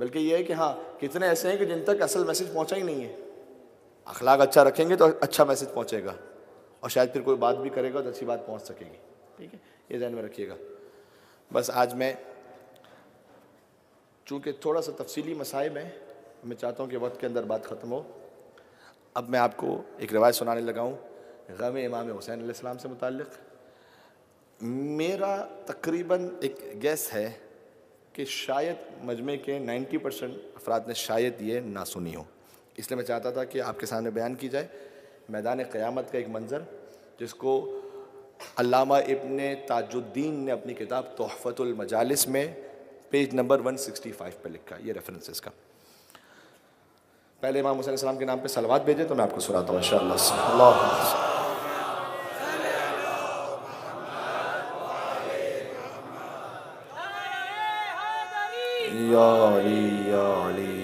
बल्कि ये है कि हाँ कितने ऐसे हैं कि जिन तक असल मैसेज पहुँचा ही नहीं है। अखलाक अच्छा रखेंगे तो अच्छा मैसेज पहुँचेगा। और शायद फिर कोई बात भी करेगा तो अच्छी बात पहुँच सकेगी। ठीक है? ये ध्यान में रखिएगा। बस आज मैं, चूँकि थोड़ा सा तफसीली मसाइब है, मैं चाहता हूँ कि वक्त के अंदर बात ख़त्म हो। अब मैं आपको एक रवायत सुनाने लगा हूँ गम इमाम हुसैन आसमाम से मुतक़ मेरा तकरीबन एक गैस है कि शायद मजमे के 90 परसेंट अफराद ने शायद ये ना सुनी हो। इसलिए मैं चाहता था कि आपके सामने बयान की जाए। मैदान क़यामत का एक मंज़र, जिसको अल्लामा इबन ताजुद्दीन ने अपनी किताब तोहफ़तुल में पेज नंबर 165 पर लिखा ये रेफरेंस इसका पहले इमाम हुसैन के नाम पे सलवात भेजे तो मैं आपको सुनाता हूँ इंशाल्लाह मिल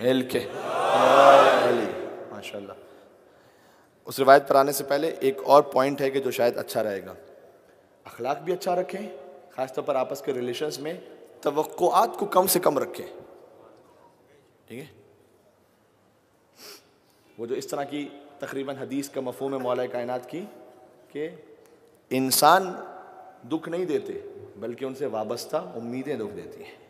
के माशाल्लाह उस रिवायत पर आने से पहले एक और पॉइंट है कि जो शायद अच्छा रहेगा। अखलाक भी अच्छा रखें, ख़ासतौर पर आपस के रिलेशंस में तवक़ात को कम से कम रखें। ठीक है? वो जो इस तरह की तकरीबन हदीस का मफहम है मौला कायनात की, कि इंसान दुख नहीं देते, बल्कि उनसे वाबस्ता उम्मीदें दुख देती हैं।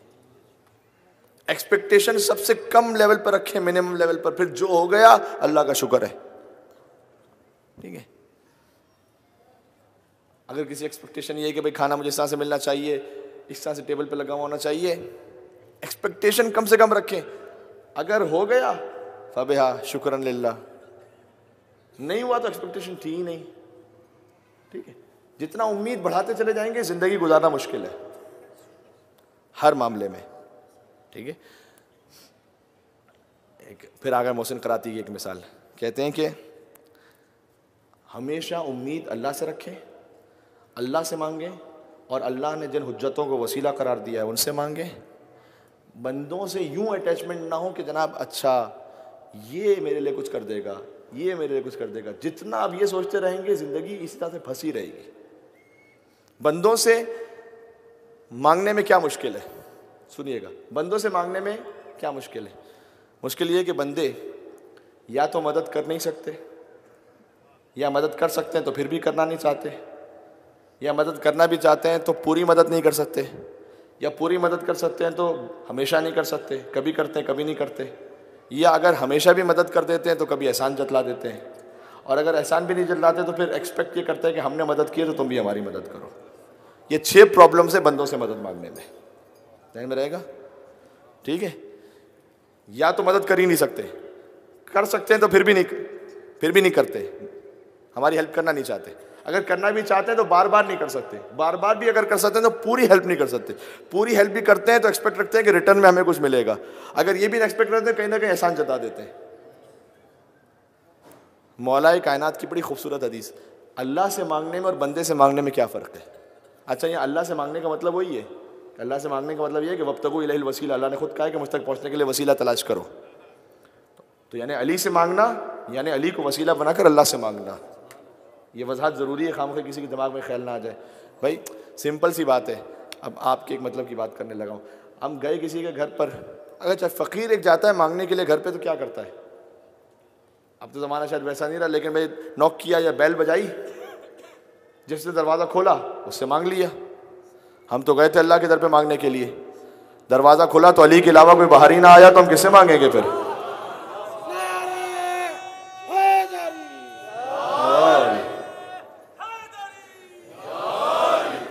एक्सपेक्टेशन सबसे कम लेवल पर रखें मिनिमम लेवल पर। फिर जो हो गया, अल्लाह का शुक्र है। ठीक है? अगर किसी एक्सपेक्टेशन ये है कि भाई खाना मुझे इस तरह से मिलना चाहिए, इस तरह से टेबल पे लगा हुआ होना चाहिए एक्सपेक्टेशन कम से कम रखें। अगर हो गया, फबेहा, शुक्रन लिल्ला नहीं हुआ तो एक्सपेक्टेशन थी ही नहीं। ठीक है? जितना उम्मीद बढ़ाते चले जाएँगे, ज़िंदगी गुजारना मुश्किल है। हर मामले में। ठीक है? एक फिर आगे मोहसिन कराती की एक मिसाल। कहते हैं कि हमेशा उम्मीद अल्लाह से रखें, अल्लाह से मांगें और अल्लाह ने जिन हजतों को वसीला करार दिया है, उनसे मांगें। बंदों से यूँ अटैचमेंट ना हो कि जनाब अच्छा ये मेरे लिए कुछ कर देगा, ये मेरे लिए कुछ कर देगा। जितना आप ये सोचते रहेंगे, ज़िंदगी इस तरह से फंसी रहेगी। बंदों से मांगने में क्या मुश्किल है? सुनिएगा, बंदों से मांगने में क्या मुश्किल है? मुश्किल ये कि बंदे या तो मदद कर नहीं सकते, या मदद कर सकते हैं तो फिर भी करना नहीं चाहते, या मदद करना भी चाहते हैं तो पूरी मदद नहीं कर सकते, या पूरी मदद कर सकते हैं तो हमेशा नहीं कर सकते, कभी करते हैं, कभी नहीं करते, या अगर हमेशा भी मदद कर देते हैं तो कभी एहसान जतला देते हैं, और अगर एहसान भी नहीं जतलाते तो फिर एक्सपेक्ट ये करते हैं कि हमने मदद की है तो तुम भी हमारी मदद करो। ये छह प्रॉब्लम है बंदों से मदद मांगने में। ध्यान में रहेगा? ठीक है? या तो मदद कर ही नहीं सकते। कर सकते हैं तो फिर भी नहीं, फिर भी नहीं करते। हमारी हेल्प करना नहीं चाहते। अगर करना भी चाहते हैं तो बार बार नहीं कर सकते। बार बार भी अगर कर सकते हैं तो पूरी हेल्प नहीं कर सकते। पूरी हेल्प भी करते हैं तो एक्सपेक्ट रखते हैं कि रिटर्न में हमें कुछ मिलेगा। अगर ये भी एक्सपेक्ट करते हैं कहीं ना कहीं एहसान जता देते हैं। मौलाए कायनात की बड़ी खूबसूरत हदीस। अल्लाह से मांगने में और बंदे से मांगने में क्या फ़र्क है? अच्छा ये अल्लाह से मांगने का मतलब वही है। अल्लाह से मांगने का मतलब यह कि वब तक वसीला, अल्लाह ने खुद कहा है कि मुझ तक पहुँचने के लिए वसीला तलाश करो। तो यानी अली से मांगना, यानी अली को वसीला बनाकर अल्लाह से मांगना। ये वजाहत ज़रूरी है खाम किसी के दिमाग में ख्याल ना आ जाए। भाई, सिंपल सी बात है। अब आपके एक मतलब की बात करने लगा हूँ। हम गए किसी के घर पर। अगर चाहे फ़कीर एक जाता है मांगने के लिए घर पे तो क्या करता है? अब तो ज़माना शायद वैसा नहीं रहा, लेकिन भाई, नॉक किया या बैल बजाई, जिसने दरवाज़ा खोला, उससे मांग लिया। हम तो गए थे अल्लाह के दर पे मांगने के लिए। दरवाज़ा खोला तो अली के अलावा कोई बाहर ही ना आया तो हम किससे मांगेंगे फिर?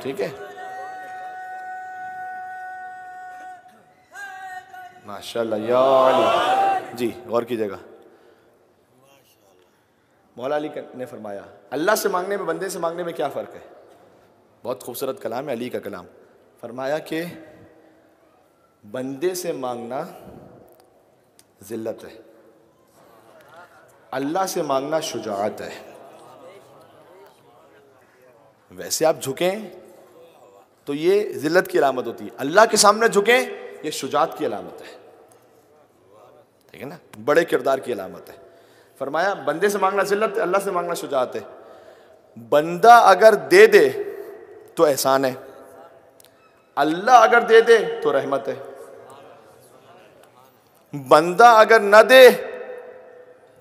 ठीक है। माशाल्लाह जी, गौर कीजिएगा। मौला अली ने फरमाया, अल्लाह से मांगने में, बंदे से मांगने में क्या फ़र्क है? बहुत खूबसूरत कलाम है, अली का कलाम। फरमाया कि बंदे से मांगना ज़िल्लत है। अल्लाह से मांगना शुजात है। वैसे आप झुकें तो ये ज़िल्लत की अलामत होती है। अल्लाह के सामने झुकें, ये शुजात की अलामत है। ठीक है ना? बड़े किरदार की अलामत है। फरमाया, बंदे से मांगना जिल्लत है अल्लाह से मांगना शुजात है। बंदा अगर दे दे तो एहसान है। अल्लाह अगर दे दे तो रहमत है। बंदा अगर न दे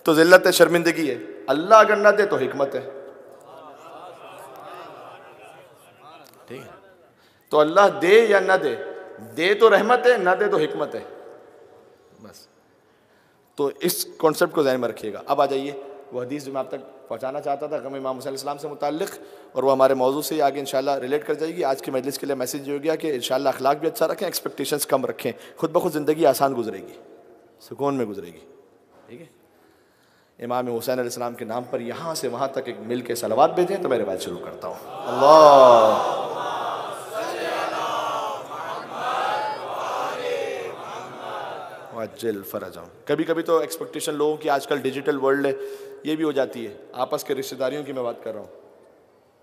तो जिल्लत है, शर्मिंदगी है। अल्लाह अगर ना दे तो हिकमत है। ठीक है। तो अल्लाह दे या ना दे दे तो रहमत है, ना दे तो हिकमत है। बस। तो इस कॉन्सेप्ट को जहन में रखिएगा। अब आ जाइए। वो हदीस जो मैं आप तक पहुँचाना चाहता था गम इमाम इस्लाम से मुतल और वो हमारे मौजू से ही आगे इंशाल्लाह रिलेट कर जाएगी। आज की मजलिस के लिए मैसेज ये हो गया कि इंशाल्लाह अखलाक भी अच्छा रखें एक्सपेक्टेशंस कम रखें। खुद ब खुद ज़िंदगी आसान गुजरेगी, सुकून में गुजरेगी। ठीक है? इमाम हुसैन आसमाम के नाम पर यहाँ से वहाँ तक एक मिल के सलवात भेजें तो मेरे बात शुरू करता हूँ। अल्लाह! अजल फ़रज कभी कभी तो एक्सपेक्टेशन लोगों की आजकल डिजिटल वर्ल्ड है, ये भी हो जाती है। आपस के रिश्तेदारियों की मैं बात कर रहा हूँ।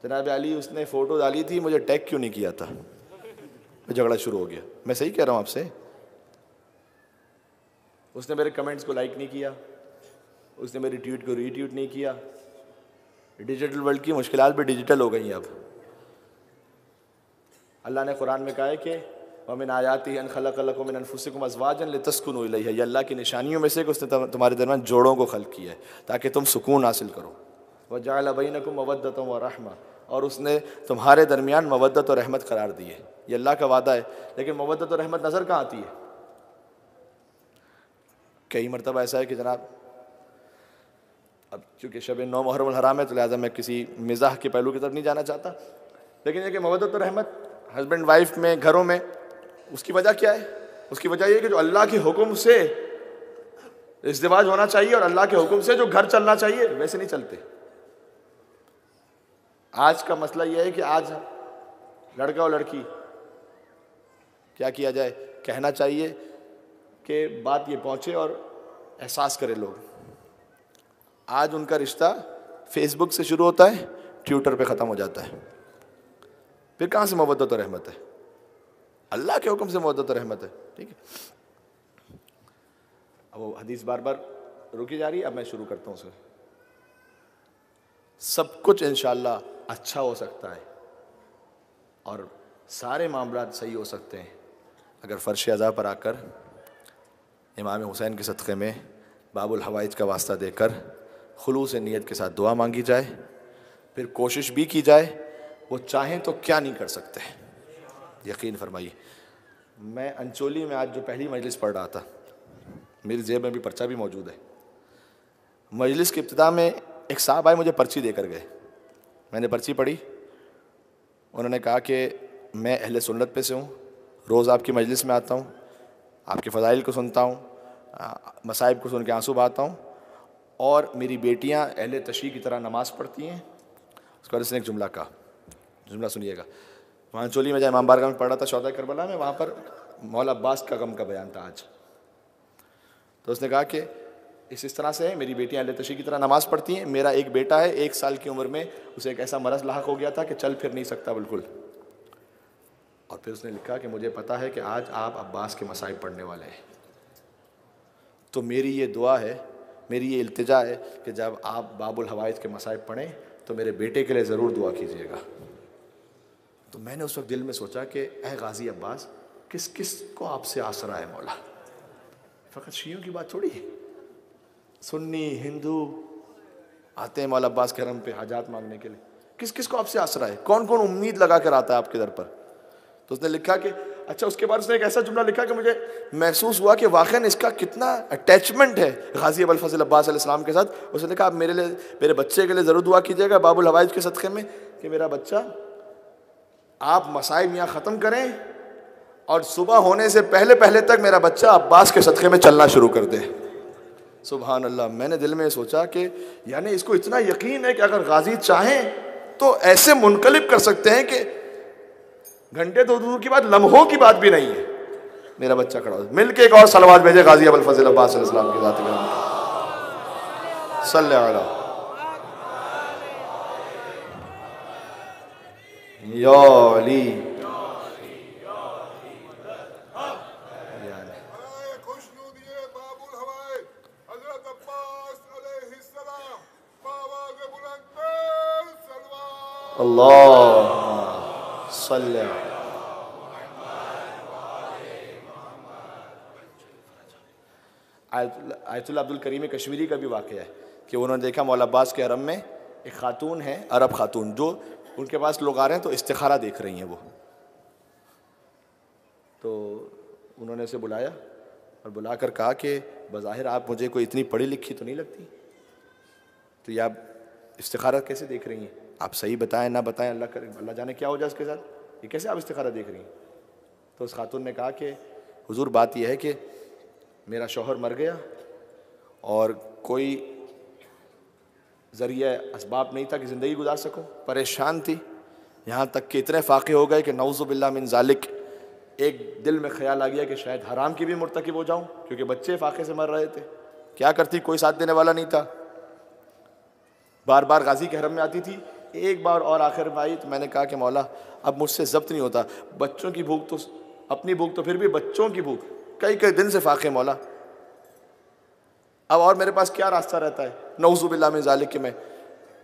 जनाब अली, उसने फ़ोटो डाली थी, मुझे टैग क्यों नहीं किया था? झगड़ा शुरू हो गया। मैं सही कह रहा हूँ आपसे? उसने मेरे कमेंट्स को लाइक नहीं किया। उसने मेरी ट्वीट को रीट्वीट नहीं किया। डिजिटल वर्ल्ड की मुश्किल भी डिजिटल हो गई अब। अल्लाह ने कुरान में कहा है कि वमिन आयाती अन खलकलकुम अनफुसिकुम अजवाजन लतस्कुन इलैहा ये अल्लाह की निशानियों में से कि उसने तुम्हारे दरमियान जोड़ों को खल किया है ताकि तुम सुकून हासिल करो। वह जाल बैनकुम मवदत व रहमा और उसने तुम्हारे दरमियान मवदत और रहमत करार दी है। ये अल्लाह का वादा है, लेकिन मवदत और रहमत नज़र कहाँ आती है? कई मरतबा ऐसा है कि जनाब, अब चूँकि शब नौ मुहर्रम हराम है तो लिहाजा मैं किसी मिज़ाह के पहलू की तरफ़ नहीं जाना चाहता। लेकिन ये कि मोहब्बत और रहमत, हस्बैंड वाइफ में, घरों में उसकी वजह क्या है? उसकी वजह यह कि जो अल्लाह के हुक्म से इज्तवाज होना चाहिए और अल्लाह के हुक्म से जो घर चलना चाहिए, वैसे नहीं चलते। आज का मसला यह है कि आज लड़का और लड़की, क्या किया जाए? कहना चाहिए कि बात ये पहुँचे और एहसास करें लोग। आज उनका रिश्ता फेसबुक से शुरू होता है ट्विटर पे ख़त्म हो जाता है। फिर कहाँ से मोहब्बत और रहमत है? अल्लाह के हुक्म से और रहमत है। ठीक है? अब वो हदीस बार बार रुकी जा रही है, अब मैं शुरू करता हूँ उसे। सब कुछ इनशाला अच्छा हो सकता है और सारे मामला सही हो सकते हैं। अगर फ़र्श अज़ा पर आकर इमाम हुसैन के सदक़े में बाबुल हवाइज का वास्ता देकर खलूस नीयत के साथ दुआ मांगी जाए, फिर कोशिश भी की जाए, वो चाहें तो क्या नहीं कर सकते। यकीन फरमाइए। मैं अंचोली में आज जो पहली मजलिस पढ़ रहा था, मेरी जेब में भी पर्चा भी मौजूद है। मजलिस की इब्तदा में एक साहब आए, मुझे पर्ची देकर गए। मैंने पर्ची पढ़ी। उन्होंने कहा कि मैं अहले सुन्नत पे से हूँ, रोज़ आपकी मजलिस में आता हूँ, आपके फ़जाइल को सुनता हूँ मसाइब को सुन के आँसू बहाता हूँ और मेरी बेटियाँ अहले तशी की तरह नमाज़ पढ़ती हैं। उसके बाद उसने एक जुमला कहा। जुमला सुनिएगा। वहाँ चोली में जब इमाम बारगाह में पढ़ा था शौदा करबला में, वहाँ पर मौला अब्बास का गम का बयान था आज। तो उसने कहा कि इस इस तरह से मेरी बेटियाँ अल्लाह तशी की तरह नमाज़ पढ़ती हैं, मेरा एक बेटा है, एक साल की उम्र में उसे एक ऐसा मरज लाक हो गया था कि चल फिर नहीं सकता बिल्कुल। और फिर उसने लिखा कि मुझे पता है कि आज आप अब्बास के मसाइब पढ़ने वाले हैं। तो मेरी ये दुआ है, मेरी ये इल्तिजा है कि जब आप बाबुल हवाइज के मसाइब पढ़ें तो मेरे बेटे के लिए ज़रूर दुआ कीजिएगा। तो मैंने उस वक्त दिल में सोचा कि अह गाजी अब्बास, किस किस को आपसे आसरा है मौला? फ़कत शीयों की बात थोड़ी है। सुन्नी, हिंदू, आते हैं मौला अब्बास के हरम पे हाजात मांगने के लिए। किस किस को आपसे आसरा है? कौन कौन उम्मीद लगा कर आता है आपके दर पर? तो उसने लिखा कि अच्छा उसके बाद उसने एक ऐसा जुमला लिखा कि मुझे महसूस हुआ कि वाकई इसका कितना अटैचमेंट है गाजी अबल फजल अब्बास के साथ। उसने लिखा आप मेरे लिए, मेरे बच्चे के लिए ज़रूर दुआ कीजिएगा बाबुल हवाइज के सदक़े में कि मेरा बच्चा आप मसाइब यहाँ ख़त्म करें और सुबह होने से पहले पहले तक मेरा बच्चा अब्बास के सदक़े में चलना शुरू कर दे। सुबह अल्लाह मैंने दिल में सोचा कि यानी इसको इतना यकीन है कि अगर गाजी चाहें तो ऐसे मुनकलब कर सकते हैं कि घंटे तो दूर की बात, लम्हों की बात भी नहीं है। मेरा बच्चा खड़ा हो मिल के एक और सलवार भेजे गाजी अबल फजल अब्बास की जात सल्लल्लाहु आयतुल्ला अब्दुल करीम कश्मीरी का भी वाक़ है कि उन्होंने देखा मौला अब्बास के अरम में एक ख़ातून है, अरब ख़ातून, जो उनके पास लोग आ रहे हैं तो इस्तारा देख रही हैं वो। तो उन्होंने उसे बुलाया और बुलाकर कहा कि बज़ाहिर आप मुझे कोई इतनी पढ़ी लिखी तो नहीं लगती? तो ये आप इस्तारा कैसे देख रही हैं? आप सही बताएँ, ना बताएँ, अल्लाह करें, अल्लाह जाने क्या हो जाए उसके साथ? ये कैसे आप इस्तारा देख रही हैं? तो उस खातून ने कहा कि, हुजूर, बात यह है कि मेरा शोहर मर गया और कोई ज़रिए इसबाब नहीं था कि ज़िंदगी गुजार सको। परेशान थी। यहाँ तक कि इतने फ़ाक़े हो गए कि नवज़ुबिल्ला मिन ज़ालिक, एक दिल में ख्याल आ गया कि शायद हराम की भी मुरतकब हो जाऊँ, क्योंकि बच्चे फ़ाक़े से मर रहे थे। क्या करती? कोई साथ देने वाला नहीं था। बार बार गाजी के हरम में आती थी। एक बार और आखिर में आई तो मैंने कहा कि मौला, अब मुझसे जब्त नहीं होता। बच्चों की भूख तो अपनी भूख तो फिर भी बच्चों की भूख। कई कई दिन से फाके मौला। अब और मेरे पास क्या रास्ता रहता है? नवजुबिल्ला में जालिक के मैं,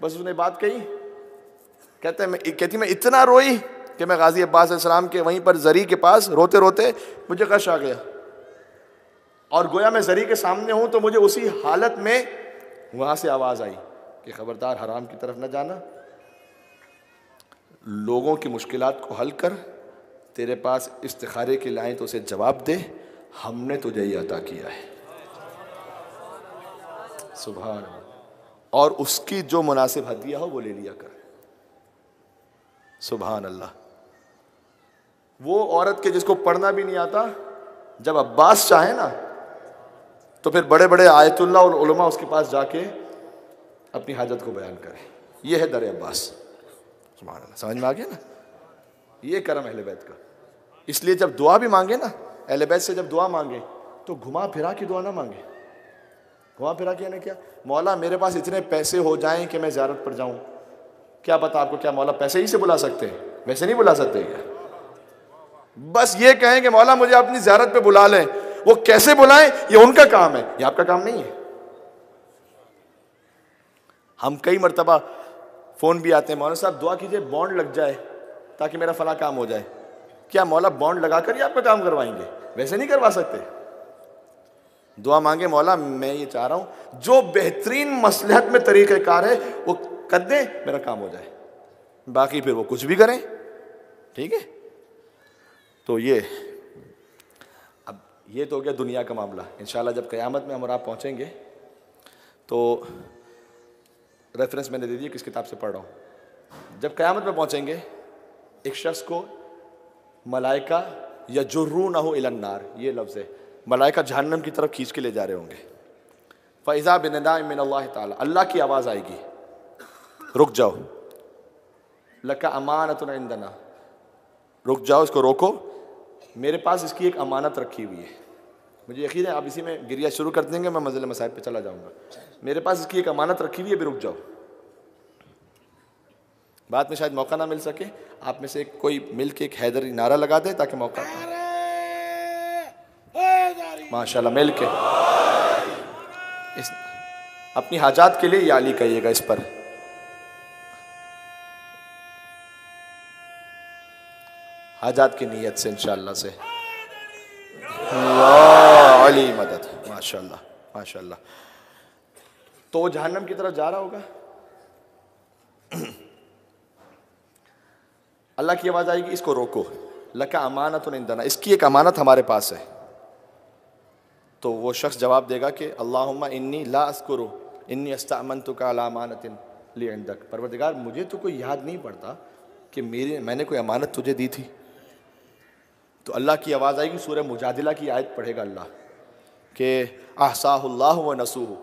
बस उसने बात कही। कहते मैं, कहती मैं इतना रोई कि मैं गाजी अब्बास के वहीं पर जरी के पास रोते रोते मुझे कश आ गया। और गोया मैं जरी के सामने हूँ तो मुझे उसी हालत में वहाँ से आवाज़ आई कि खबरदार, हराम की तरफ़ न जाना। लोगों की मुश्किल को हल कर, तेरे पास इस्तारे के लाएँ तो उसे जवाब दे। हमने तुझे ये अता किया है। सुबह और उसकी जो मुनासिब हदिया हो, वो ले लिया कर। सुबहान अल्लाह। वो औरत के जिसको पढ़ना भी नहीं आता, जब अब्बास चाहे ना तो फिर बड़े बड़े आयतुल्ला और उलमा उसके पास जाके अपनी हाजत को बयान करें। ये है दर अब्बास। समझ में आ गया ना? ये करम अहल बैत का। इसलिए जब दुआ भी मांगे ना, अहल बैत से जब दुआ मांगे तो घुमा फिरा के दुआ ना मांगे। घुमा फिरा के ना क्या मौला मेरे पास इतने पैसे हो जाएँ कि मैं ज्यारत पर जाऊँ। क्या पता आपको क्या मौला पैसे ही से बुला सकते हैं? वैसे नहीं बुला सकते क्या? बस ये कहें कि मौला मुझे अपनी ज्यारत पे बुला लें। वो कैसे बुलाएँ? ये उनका काम है। ये आपका काम नहीं है। हम कई मरतबा फ़ोन भी आते हैं मौलाना साहब, दुआ कीजिए बॉन्ड लग जाए ताकि मेरा फला काम हो जाए। क्या मौला बॉन्ड लगाकर ही आपका काम करवाएँगे? वैसे नहीं करवा सकते। दुआ मांगे, मौला, मैं ये चाह रहा हूँ, जो बेहतरीन मसलहत में तरीक़ेकार है, वो कर दे, मेरा काम हो जाए। बाकी फिर वो कुछ भी करें, ठीक है? तो ये, अब ये तो हो गया दुनिया का मामला। इंशाल्लाह जब क़यामत में हम और आप पहुँचेंगे तो रेफरेंस मैंने दे दिया किस किताब से पढ़ रहा हूँ। जब क़यामत में पहुँचेंगे, एक शख्स को मलाइका या जुर्रू ना हो इलन्नार, ये लफ्ज़ है मलाइका जहन्नम की तरफ़ खींच के ले जा रहे होंगे। फ़ैज़ा बिन मिन अल्लाह की आवाज़ आएगी। रुक जाओ। लका अमानत इंदना। रुक जाओ, इसको रोको। मेरे पास इसकी एक अमानत रखी हुई है। मुझे यकीन है आप इसी में गिरिया शुरू कर देंगे, मैं मज़ल मसाइब पे चला जाऊँगा। मेरे पास इसकी एक अमानत रखी हुई है भी रुक जाओ। बाद में शायद मौका ना मिल सके। आप में से कोई मिल के एक हैदर नारा लगा दे ताकि मौका माशाल्लाह, मिल के। इस, अपनी हाजात के लिए याली कहिएगा इस पर। हाजात की नीयत से, इंशाल्लाह से। अली मदद। माशाल्लाह माशाल्लाह। तो वो जहन्नम की तरफ़ जा रहा होगा? अल्लाह की आवाज़ आएगी, इसको रोको। लका अमानत इंदना। इसकी एक अमानत हमारे पास है। तो वो शख्स जवाब देगा कि अल्लाह इन्नी ला अस्कुरु इन्नी अस्तामन तो का अमानत ली अंदक परवरदिगार, मुझे तो कोई याद नहीं पड़ता कि मेरे, मैंने कोई अमानत तुझे दी थी। तो अल्लाह की आवाज़ आएगी सूर्य मुजादिला की आयत पढ़ेगा अल्लाह, कि आहसाह व नसूह।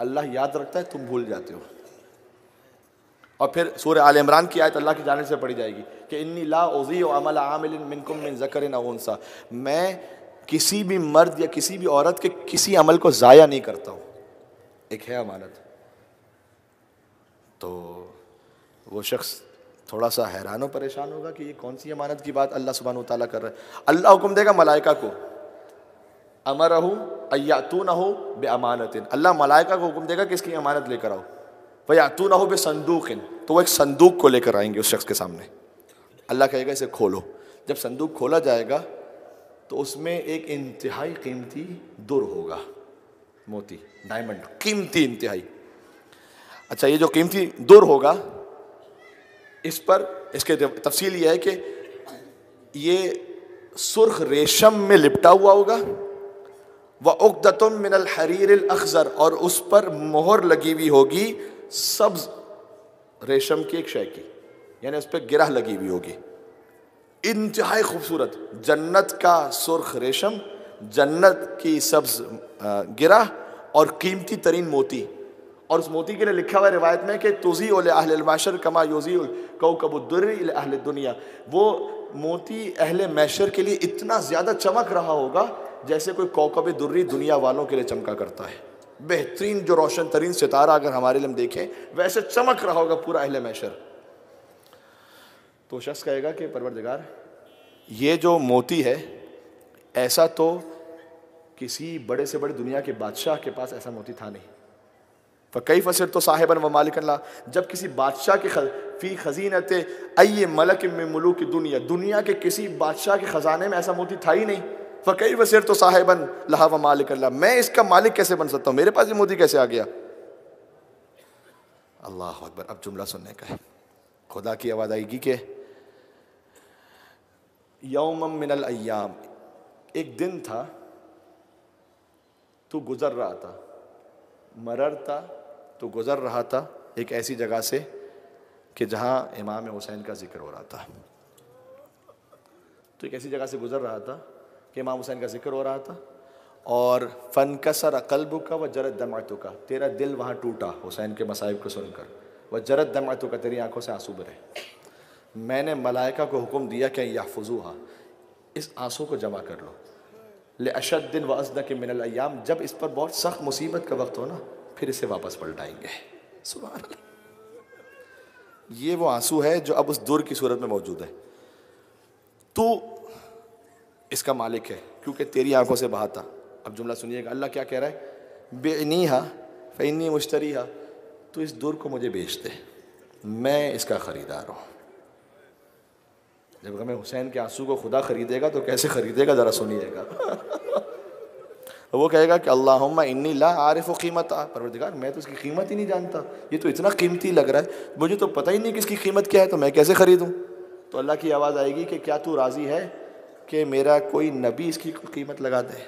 अल्लाह याद रखता है, तुम भूल जाते हो। और फिर सूर्य आल इमरान की आयत अल्लाह की जाने से पढ़ी जाएगी कि इन्नी ला ओज़ी अमल आमिल मिनकुम मिन ज़कर नसा मैं किसी भी मर्द या किसी भी औरत के किसी अमल को ज़ाया नहीं करता हूँ। एक है अमानत। तो वो शख्स थोड़ा सा हैरान परेशान होगा कि ये कौन सी अमानत की बात अल्लाह सुबहान तला कर रहा है। अल्लाह हुक्म देगा मलाइका को अमर हूँ अयातू ना हो बे अमानत अल्लाह मलाइका को हुक्म देगा कि इसकी अमानत लेकर आओ। वयातू ना हो बे संदूक तो वो एक संदूक को लेकर आएँगे उस शख्स के सामने। अल्लाह कहेगा, इसे खोलो। जब संदूक खोला जाएगा तो उसमें एक इंतहाई कीमती दुर होगा, मोती डायमंड कीमती इंतहाई। अच्छा ये जो कीमती दुर होगा, इस पर इसके तफसील यह है कि ये सुर्ख रेशम में लिपटा हुआ होगा, व उकदतुम मिनल हरीर अखजर, और उस पर मोहर लगी हुई होगी, सब्ज रेशम की एक शय की, यानी उस पर गिरह लगी हुई होगी। इंतहाई खूबसूरत। जन्नत का सुर्ख रेशम, जन्नत की सब्ज गिरा और कीमती तरीन मोती। और उस मोती के लिए लिखा हुआ रिवायत में कि तुजी अहलमाशर कमा योजी कौ कबुद्दुर अहल दुनिया। वो मोती अहल मैशर के लिए इतना ज़्यादा चमक रहा होगा जैसे कोई कौकब दुर्री दुनिया वालों के लिए चमका करता है। बेहतरीन जो रोशन तरीन सितारा अगर हमारे लिए देखें, वैसे चमक रहा होगा पूरा अहल मैशर। तो शख्स कहेगा कि परवरदिगार, ये जो मोती है, ऐसा तो किसी बड़े से बड़े दुनिया के बादशाह के पास ऐसा मोती था नहीं। फ़कई फसर तो साहिबन व मालिक जब किसी बादशाह के फ़ी खजीनत अय मलक में मुलूक दुनिया दुनिया के किसी बादशाह के ख़जाने में ऐसा मोती था ही नहीं। फ़कई वसर तो साहिबन लहा व मालिक मैं इसका मालिक कैसे बन सकता हूँ? मेरे पास ये मोती कैसे आ गया? अल्लाह अकबर, अब जुमला सुनने का है। खुदा की आवाज़ आएगी कि यौम मिनल अयाम एक दिन था, तू गुज़र रहा था। मरर था तो गुज़र रहा था, एक ऐसी जगह से, कि जहाँ इमाम हुसैन का ज़िक्र हो रहा था। तो एक ऐसी जगह से गुजर रहा था, कि इमाम हुसैन का ज़िक्र हो रहा था, और फ़न कसर कल्ब का व जरत दमातों का तेरा दिल वहाँ टूटा, हुसैन के मसाइब को सुनकर। वह जरत दमातों का तेरी आँखों से आँसू भरे मैंने मलाइका को हुक्म दिया कि यहफुजुहा, इस आँसू को जमा कर लो। ले अशद दिन व अजद के मिनल जब इस पर बहुत सख्त मुसीबत का वक्त हो ना, फिर इसे वापस पलटाएँगे। सुबह ये वो आँसू है जो अब उस दुर की सूरत में मौजूद है। तो इसका मालिक है, क्योंकि तेरी आँखों से बहा था। अब जुमला सुनिएगा, अल्लाह क्या कह रहा है? बेनी हा फ़ैनी मुश्तरी हा तो इस दुर को मुझे बेच दे। मैं इसका ख़रीदार हूँ। जब हमें हुसैन के आँसू को खुदा ख़रीदेगा तो कैसे ख़रीदेगा? ज़रा सुनिएगा। वो कहेगा कि अल्लाह इन्नी ला आरिफ व कीमत। आ परवरदिगार, मैं तो इसकी कीमत ही नहीं जानता। ये तो इतना कीमती लग रहा है। मुझे तो पता ही नहीं कि इसकी कीमत क्या है तो मैं कैसे ख़रीदूँ? तो अल्लाह की आवाज़ आएगी कि क्या तू राज़ी है कि मेरा कोई नबी इसकी कीमत लगा दे?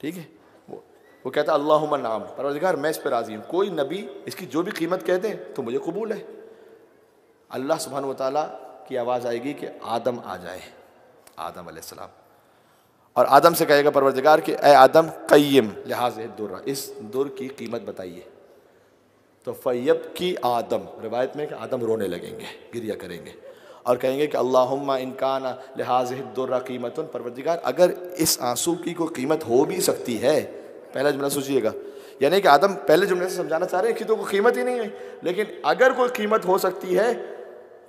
ठीक है? वो वो कहता है अल्लाह नाम। परवरदिगार, मैं इस पर राज़ी हूँ। कोई नबी इसकी जो भी कीमत कह दे तो मुझे कबूल है। अल्लाह सुबहान वाली की आवाज़ आएगी कि आदम आ जाए। आदम सलाम और आदम से कहेगा परवरदिगार कि, ए आदम, कय्यम, लिहाज दुर्रा। इस दुर की कीमत बताइए। तो फ़ैब की आदम, रिवायत में कि आदम रोने लगेंगे, गिरिया करेंगे। और कहेंगे कि अल्लाह इनकान लिहाज दुर्रा कीमत परवरदिगार, अगर इस आँसू की कोई कीमत हो भी सकती है, पहला जुमला सोचिएगा। यानी कि आदम पहले जुमले से समझाना चाह रहे हैं कि तो कोई कीमत ही नहीं है। लेकिन अगर कोई कीमत हो सकती है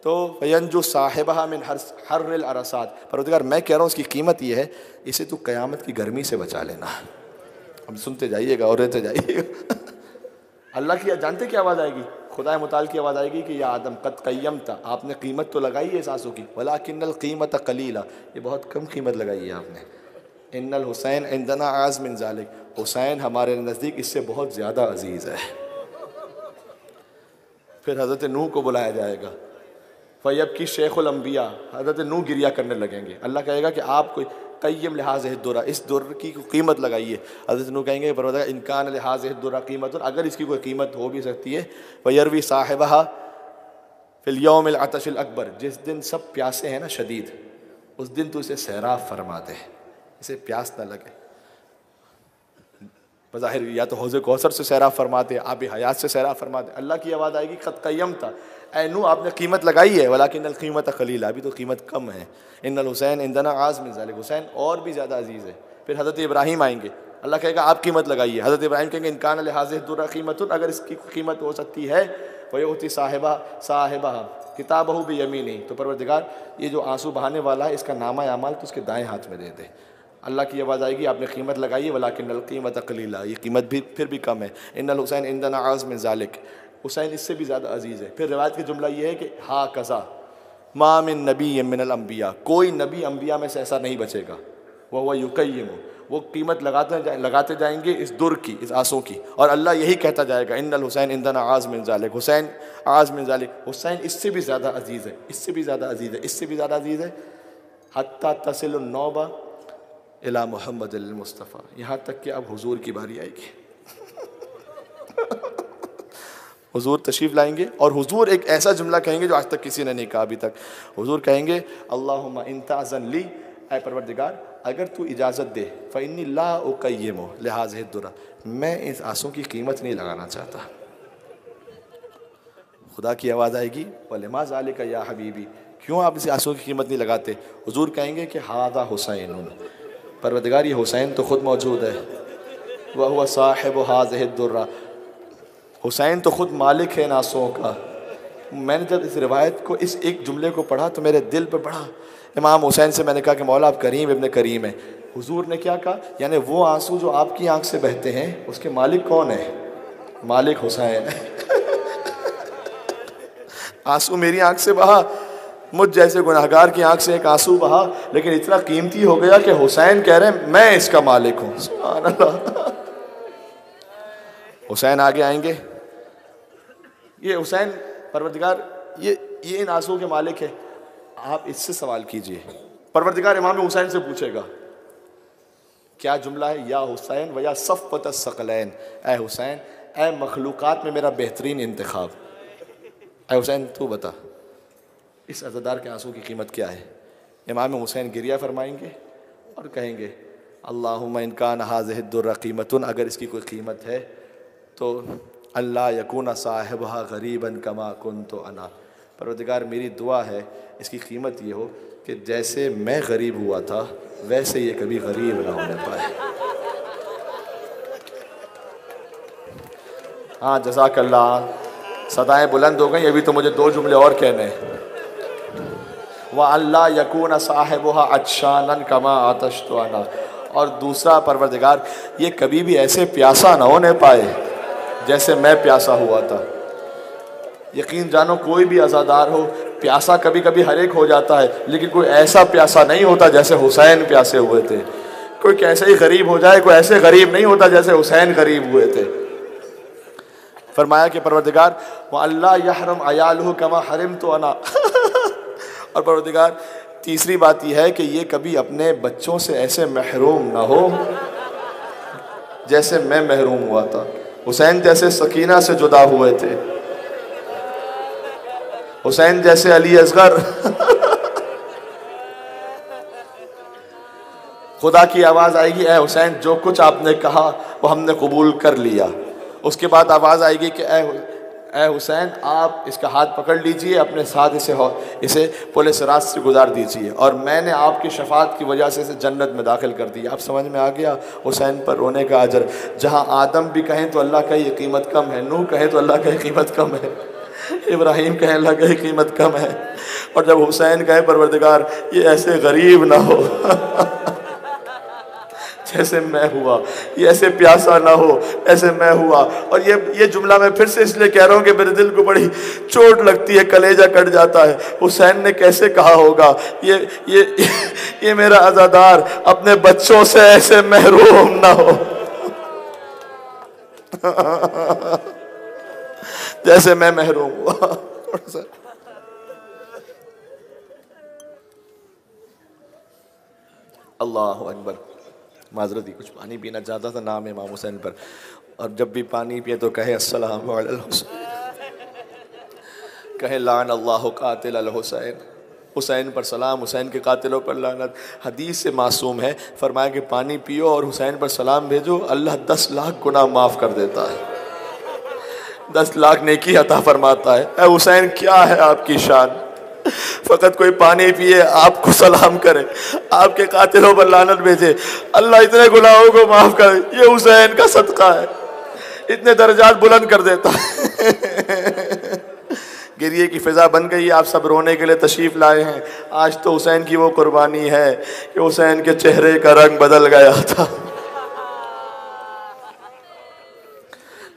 तो जो साहिबा मिन हर हर रिल अरसात परवरदिगार मैं कह रहा हूँ, उसकी कीमत ये है, इसे तो क़यामत की गर्मी से बचा लेना। अब सुनते जाइएगा और रहते जाइएगा। अल्लाह की जानते क्या आवाज़ आएगी? खुदा मुताल की आवाज़ आएगी कि यह आदम कत कयम था आपने कीमत तो लगाई है सासों की वला किन्नल कीमत कलीला। ये बहुत कम कीमत लगाई है आपने। इन्नल हुसैन इंदना आज़ मिन जालिक। हुसैन हमारे नज़दीक इससे बहुत ज़्यादा अज़ीज़ है। फिर हज़रत नूह को बुलाया जाएगा। फ़ैब की शेखुलम्बिया हज़रत नू गिरिया करने लगेंगे। अल्लाह कहेगा कि आप कोई कईम लिहाज दुरा, इस दुर की कीमत लगाइए। हज़रत नू कहेंगे परवदा इनकान लिहाज दुरा कीमत अगर इसकी कोई कीमत हो भी सकती है वयरवी साहिबा फ़िलयोम आतशिल अकबर, जिस दिन सब प्यासे हैं ना शदीद, उस दिन तो इसे सैराब फरमा दे इसे प्यास ना लगे। बज़ाहिर या तो हौज़ कौसर से सैराब फरमाते आब हयात से सैराब फरमाते। अल्लाह की आवाज़ आएगी ख़त कयम था एनू आपने कीमत लगाई है वला कि कीमत खलील अभी तो कीमत कम है। इन हुसैन इंदना आज़ मिन हुसैन और भी ज़्यादा अज़ीज़ है। फिर हज़रत इब्राहिम आएँगे। अल्लाह कहेगा, आप कीमत लगाइए। हज़रत इब्राहिम कहेंगे, इनकान हाजिर कीमत अगर इसकी कीमत हो सकती है वही होती साहिबा साहिबा किताब हो भी यमी नहीं तो परवरदिगार, ये जो आँसू बहाने वाला है, इसका नामा अमाल तो उसके दाएँ हाथ में दे दे। अल्लाह की आवाज़ आएगी आपने कीमत लगाई है वला कि कीमत कलीला ये कीमत भी फिर भी कम है। इन हुसैन इंदना आज़ में ज़ालिक। हुसैन इससे भी ज़्यादा अज़ीज़ है। फिर रिवायत का जुमला ये है कि हा कज़ा माम नबी मिनल कोई नबी अम्बिया में से ऐसा नहीं बचेगा। वह वह युकयम वो कीमत लगाते जा, लगाते जाएँगे इस दुर की इस आँसू की। और अल्लाह यही कहता जाएगा इन हुसैन इंदन आज़ मिन जालिक। हुसैन आज़ मिन जालिक। हुसैन इससे भी ज़्यादा अज़ीज़ है। इससे भी ज़्यादा अज़ीज़ है। इससे भी ज़्यादा अज़ीज़ है। हती तसिलनौबा अला मोहम्मद मुस्तफ़ा। यहाँ तक कि अब हुजूर की बारी आएगी। हुजूर तशरीफ़ लाएँगे और हुजूर एक ऐसा जुमला कहेंगे जो आज तक किसी ने नहीं कहा अभी तक। हुजूर कहेंगे अल्लाह इंताजन ली ए परवरदिगार, अगर तू इजाज़त दे फ़ैनी ला उकयमो लिहाज दुरा। मैं इस आँसू की कीमत नहीं लगाना चाहता। खुदा की आवाज़ आएगी, वलमा ज़ाल का या हबीबी, क्यों आप इस आँसू की कीमत नहीं लगाते? हुजूर कहेंगे कि, हादा हुसैन परवदिगार हुसैन तो ख़ुद मौजूद है। वह हुआ साहिब हाज दुर्रा। हुसैन तो ख़ुद मालिक है नासों का। मैंने जब इस रिवायत को, इस एक जुमले को पढ़ा तो मेरे दिल पर पढ़ा इमाम हुसैन से मैंने कहा कि मौला आप करीम इबन करीम है। हुजूर ने क्या कहा? यानी वो आँसू जो आपकी आँख से बहते हैं, उसके मालिक कौन है? मालिक हुसैन। आँसू मेरी आँख से बहा। मुझ जैसे गुनाहगार की आँख से एक आँसू बहा, लेकिन इतना कीमती हो गया कि हुसैन कह रहे हैं, मैं इसका मालिक हूँ। हुसैन आगे आएँगे। ये हुसैन, परवरदिगार, ये ये इन आंसुओं के मालिक है। आप इससे सवाल कीजिए। परवरदिगार इमाम हुसैन से पूछेगा, क्या जुमला है या हुसैन व या सफ़त सकलैन? ए हुसैन, ए मखलूक़ात में मेरा बेहतरीन इंतखब। अरे हुसैन, तू बता। इस अजादार के आँसू की कीमत क्या है? इमाम हुसैन गिरिया फरमाएँगे और कहेंगे अल्लाह इनकान अगर इसकी कोई कीमत है तो अल्लाह यकून साहिब गरीबन कमा कन तो अना परवदिगार मेरी दुआ है, इसकी कीमत ये हो कि जैसे मैं गरीब हुआ था, वैसे ये कभी गरीब ना होने पाए। हाँ जजाकल्ला सदाएँ बुलंद हो गई, अभी तो मुझे दो जुमले और कहने हैं। वह अल्लाह यकून साहिब अच्छा कमा आतश तो आना और दूसरा परवरदिगार, ये कभी भी ऐसे प्यासा ना होने पाए, जैसे मैं प्यासा हुआ था। यकीन जानो, कोई भी आज़ादार हो, प्यासा कभी कभी हर एक हो जाता है, लेकिन कोई ऐसा प्यासा नहीं होता जैसे हुसैन प्यासे हुए थे। कोई कैसे ही गरीब हो जाए, कोई ऐसे गरीब नहीं होता जैसे हुसैन गरीब हुए थे। फरमाया कि परवरदिगार, वो अल्लाह यहरम अयाल कमा हरम तो अना। और परवरदिगार, तीसरी बात यह है कि ये कभी अपने बच्चों से ऐसे महरूम ना हो, जैसे मैं महरूम हुआ था। हुसैन जैसे सकीना से जुदा हुए थे। हुसैन जैसे अली असगर। खुदा की आवाज़ आएगी ए हुसैन, जो कुछ आपने कहा, वो हमने कबूल कर लिया। उसके बाद आवाज़ आएगी कि ए ए हुसैन, आप इसका हाथ पकड़ लीजिए, अपने साथ इसे हो, इसे पुलिस रात से गुजार दीजिए। और मैंने आपकी शफात की वजह से इसे जन्नत में दाखिल कर दिया आप समझ में आ गया? हुसैन पर रोने का अजर। जहाँ आदम भी कहें तो अल्लाह का ये कीमत कम है नू कहें तो अल्लाह का कीमत कम है, इब्राहिम कहें अल्लाह की कीमत कम है। और जब हुसैन कहे, परवरदिगार, ये ऐसे गरीब ना हो। जैसे मैं हुआ। ये ऐसे प्यासा ना हो, ऐसे मैं हुआ। और ये ये जुमला मैं फिर से इसलिए कह रहा हूँ कि मेरे दिल को बड़ी चोट लगती है, कलेजा कट जाता है। हुसैन ने कैसे कहा होगा? ये ये ये मेरा आज़ादार, अपने बच्चों से ऐसे महरूम ना हो। जैसे मैं महरूम हुआ। अल्लाह अकबर। माजरत ही कुछ पानी पीना चाहता था नाम इमाम हुसैन पर। और जब भी पानी पिए तो कहे, अस्सलाम कहे, लान अल्लाह कातिल हुसैन हुसैन पर सलाम, हुसैन के कातिलों पर लानत। हदीस से मासूम है, फरमाया कि पानी पियो और हुसैन पर सलाम भेजो, अल्लाह दस लाख गुना माफ़ कर देता है। दस लाख नेकी अता फरमाता है। हुसैन, क्या है आपकी शान? फ़कत कोई पानी पिए, आपको सलाम करे, आपके कातिलों पर लानत भेजे। अल्लाह इतने गुनाहों को माफ़ करे, ये हुसैन का सदका है। इतने दर्जात बुलंद कर देता है। गिरिए की फ़िज़ा बन गई, आप सब रोने के लिए तशरीफ़ लाए हैं। आज तो हुसैन की वो कुर्बानी है कि हुसैन के चेहरे का रंग बदल गया था।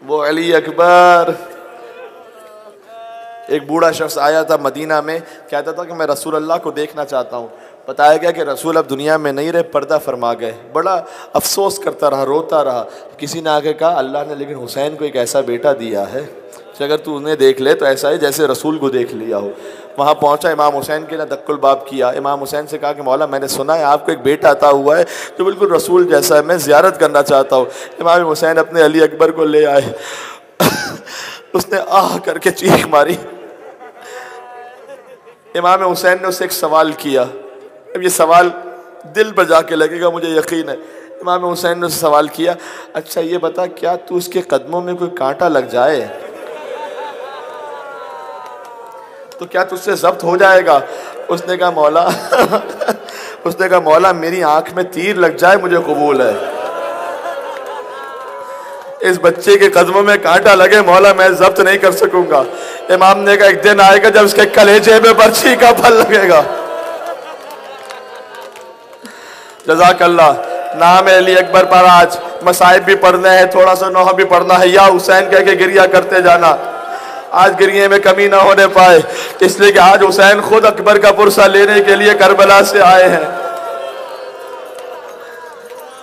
वो अली अकबर एक बूढ़ा शख्स आया था मदीना में, कहता था कि मैं रसूल अल्लाह को देखना चाहता हूँ। बताया गया कि रसूल अब दुनिया में नहीं रहे, पर्दा फरमा गए। बड़ा अफसोस करता रहा, रोता रहा। किसी ने आगे कहा, अल्लाह ने लेकिन हुसैन को एक ऐसा बेटा दिया है कि अगर तू उन्हें देख ले तो ऐसा है जैसे रसूल को देख लिया हो। वहाँ पहुँचा, इमाम हुसैन के दक्कुल बाप किया। इमाम हुसैन से कहा कि, मौला, मैंने सुना है, आपको एक बेटा आता हुआ है जो बिल्कुल रसूल जैसा है, मैं ज़्यारत करना चाहता हूँ। इमाम हुसैन अपने अली अकबर को ले आए। उसने आह करके चीख मारी। इमाम हुसैन ने उससे एक सवाल किया। अब ये सवाल दिल पर जाके लगेगा, मुझे यकीन है। इमाम हुसैन ने उससे सवाल किया अच्छा ये बता, क्या तू उसके कदमों में कोई कांटा लग जाए? तो क्या तुझसे जब्त हो जाएगा? उसने कहा, मौला, उसने कहा, मौला, मेरी आँख में तीर लग जाए, मुझे कबूल है। इस बच्चे के कदमों में कांटा लगे, मौला, मैं जब्त नहीं कर सकूँगा। इमाम ने कहा, एक दिन आएगा जब उसके कलेजे में बर्छी का फल लगेगा। जजाकल्ला, नाम अली अकबर पर आज। मसाइब भी पढ़ने हैं, थोड़ा सा नोहा भी पढ़ना है। या हुसैन कह के गिरिया करते जाना। आज गिरिए में कमी ना होने पाए, इसलिए कि आज हुसैन खुद अकबर का पुरसा लेने के लिए करबला से आए हैं।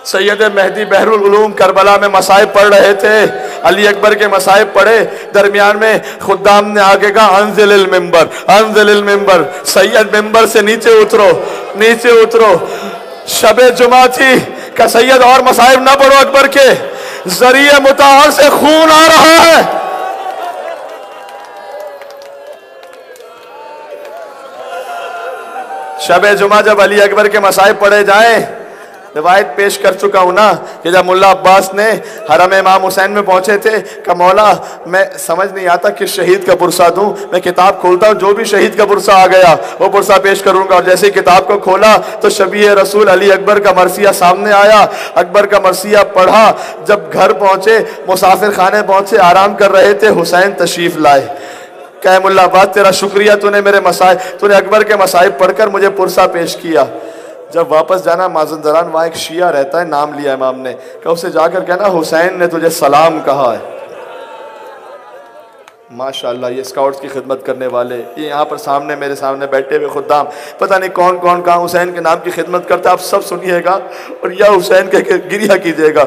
सैयद मेहदी बहरूम करबला में मसाइब पढ़ रहे थे। अली अकबर के मसाइब पढ़े। दरमियान में खुदाम ने आगे कहा अनजिल मेंबर अनजिल मेंबर सैयद मेंबर से नीचे उतरो नीचे उतरो। शब जुमा थी का सैयद और मसाइब ना पढ़ो अकबर के। ज़रिए मुताहर से खून आ रहा है। शब जुमा जब अली अकबर के मसाइब पढ़े जाएँ रिवायत पेश कर चुका हूँ ना, कि जब मुल्ला अब्बास ने हरम इमाम हुसैन में पहुँचे थे का मौला, मैं, समझ नहीं आता किस शहीद का पुरसा दूँ, मैं किताब खोलता हूँ, जो भी शहीद का पुरसा आ गया, वो पुरसा पेश करूँगा। और जैसे किताब को खोला तो शबी रसूल अली अकबर का मरसिया सामने आया। अकबर का मरसिया पढ़ा, जब घर पहुँचे, मुसाफिर खाने पहुँचे, आराम कर रहे थे, हुसैन तशरीफ़ लाए। कह, मुल्ला तेरा शुक्रिया, तूने मेरे मसाए तूने अकबर के मसाइब पढ़कर मुझे पुरसा पेश किया। जब वापस जाना, माजन दरान वहाँ एक शिया रहता है, नाम लिया इमाम ने। कहा उसे जाकर कहना, हुसैन ने तुझे सलाम कहा है। माशाल्लाह, ये स्काउट्स की खिदमत करने वाले, ये यहाँ पर सामने, मेरे सामने बैठे हुए खुदाम पता नहीं कौन कौन कहाँ हुसैन के नाम की खिदमत करता है, आप सब सुनिएगा और या हुसैन के गिरिया कीजिएगा।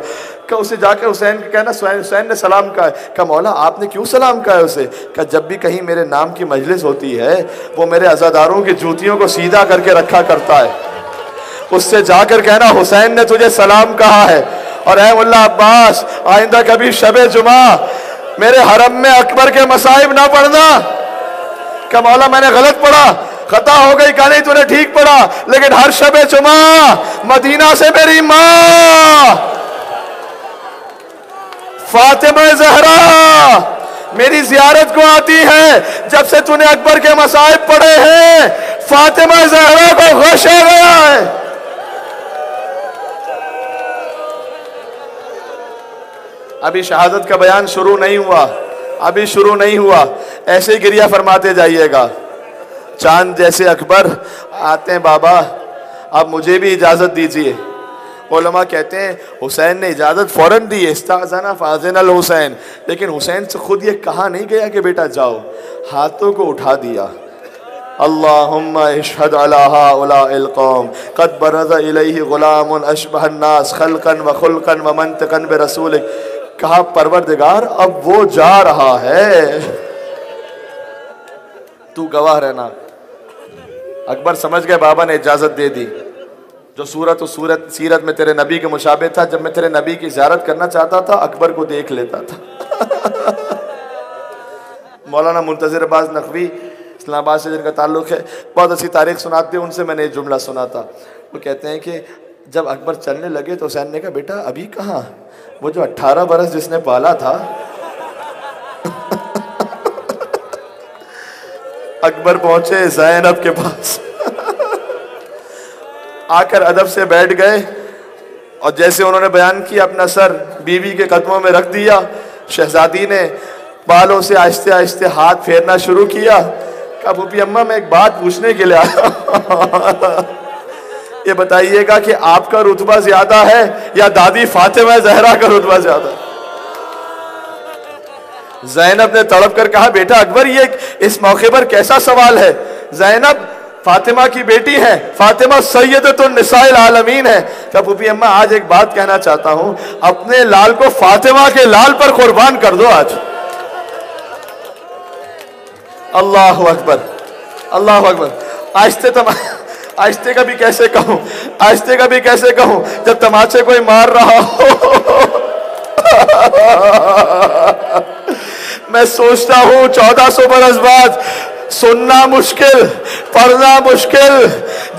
का उसे जाकर हुसैन के कहना, हुसैन ने सलाम कहा है। का मौला, आपने क्यों सलाम कहा है उसे? का जब भी कहीं मेरे नाम की मजलिस होती है, वो मेरे अजादारों की जूतियों को सीधा करके रखा करता है। उससे जाकर कहना, हुसैन ने तुझे सलाम कहा है। और है मुल्ला अब्बास, आइंदा कभी शबे जुमा मेरे हरम में अकबर के मसाइब ना पढ़ना। क्या मौला, मैंने गलत पढ़ा? खता हो गई कहा नहीं, तूने ठीक पढ़ा। लेकिन हर शबे जुमा मदीना से मेरी माँ। फातिमा जहरा मेरी जियारत को आती है, जब से तूने अकबर के मसाइब पढ़े हैं। फातिमा जहरा को गशा गया है। अभी शहादत का बयान शुरू नहीं हुआ, अभी शुरू नहीं हुआ। ऐसे ही गिरिया फरमाते जाइएगा। चाँद जैसे अकबर आते हैं, बाबा आप मुझे भी इजाज़त दीजिए। ओलमा कहते हैं, हुसैन ने इजाज़त फ़ौरन दी इस्ताजाना फाजिन अल हुसैन। लेकिन हुसैन से खुद ये कहा नहीं गया कि, बेटा, जाओ। हाथों को उठा दिया। अल्लाशहद अलाकौम कद ग़ुलाम अशबहन्नास खलकन व खुलकन व मंतकन ब रसूल कहा, परवरदिगार, अब वो जा रहा है। तू गवाह रहना। अकबर समझ गए, बाबा ने इजाज़त दे दी। जो सूरत और सूरत, सीरत में तेरे नबी के मुशाबे था, जब मैं तेरे नबी की ज्यारत करना चाहता था, अकबर को देख लेता था। मौलाना मुंतजर अब्बास नकवी, इस्लामाबाद से जिनका ताल्लुक है, बहुत अच्छी तारीख सुनाते हैं, उनसे मैंने ये जुमला सुना था। वो कहते हैं कि जब अकबर चलने लगे तो हुसैन ने कहा, बेटा, अभी कहाँ? वो जो 18 बरस जिसने पाला था। अकबर पहुँचे जैनब के पास। आकर अदब से बैठ गए और जैसे उन्होंने बयान किया, अपना सर बीवी के कदमों में रख दिया, शहजादी ने बालों से आहिस्ते आहिस्ते हाथ फेरना शुरू किया। भूपी अम्मा, मैं एक बात पूछने के लिए आया ये बताइएगा कि आपका रुतबा ज़्यादा है या दादी फातिमा जहरा का रुतबा ज़्यादा जैनब ने तड़प कर कहा, बेटा अकबर, ये इस मौके पर कैसा सवाल है? जैनब, फातिमा की बेटी है, फातिमा सैयद तो निसाइल आलमीन है। क्या पुपी अम्मा, आज एक बात कहना चाहता हूँ, अपने लाल को फातिमा के लाल पर कुर्बान कर दो आज। अल्लाह अकबर अल्लाह अकबर। आहिस्ते तमाम आहिस्ते का भी कैसे कहूँ? आहिस्ते का भी कैसे कहूँ? जब तमाचे कोई मार रहा हो। मैं सोचता हूँ, चौदह सौ बरस बाद सुनना मुश्किल, पढ़ना मुश्किल।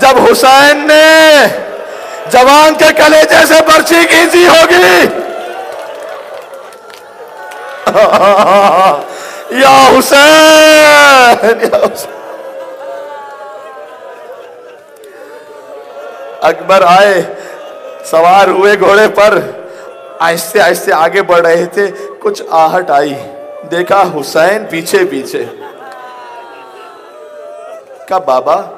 जब हुसैन ने जवान के कलेजे से पर्ची खींची होगी। या हुसैन या हुसैन। अकबर आए, सवार हुए घोड़े पर। आहिस्ते आहिस्ते आगे बढ़ रहे थे, कुछ आहट आई। देखा हुसैन पीछे पीछे। का बाबा,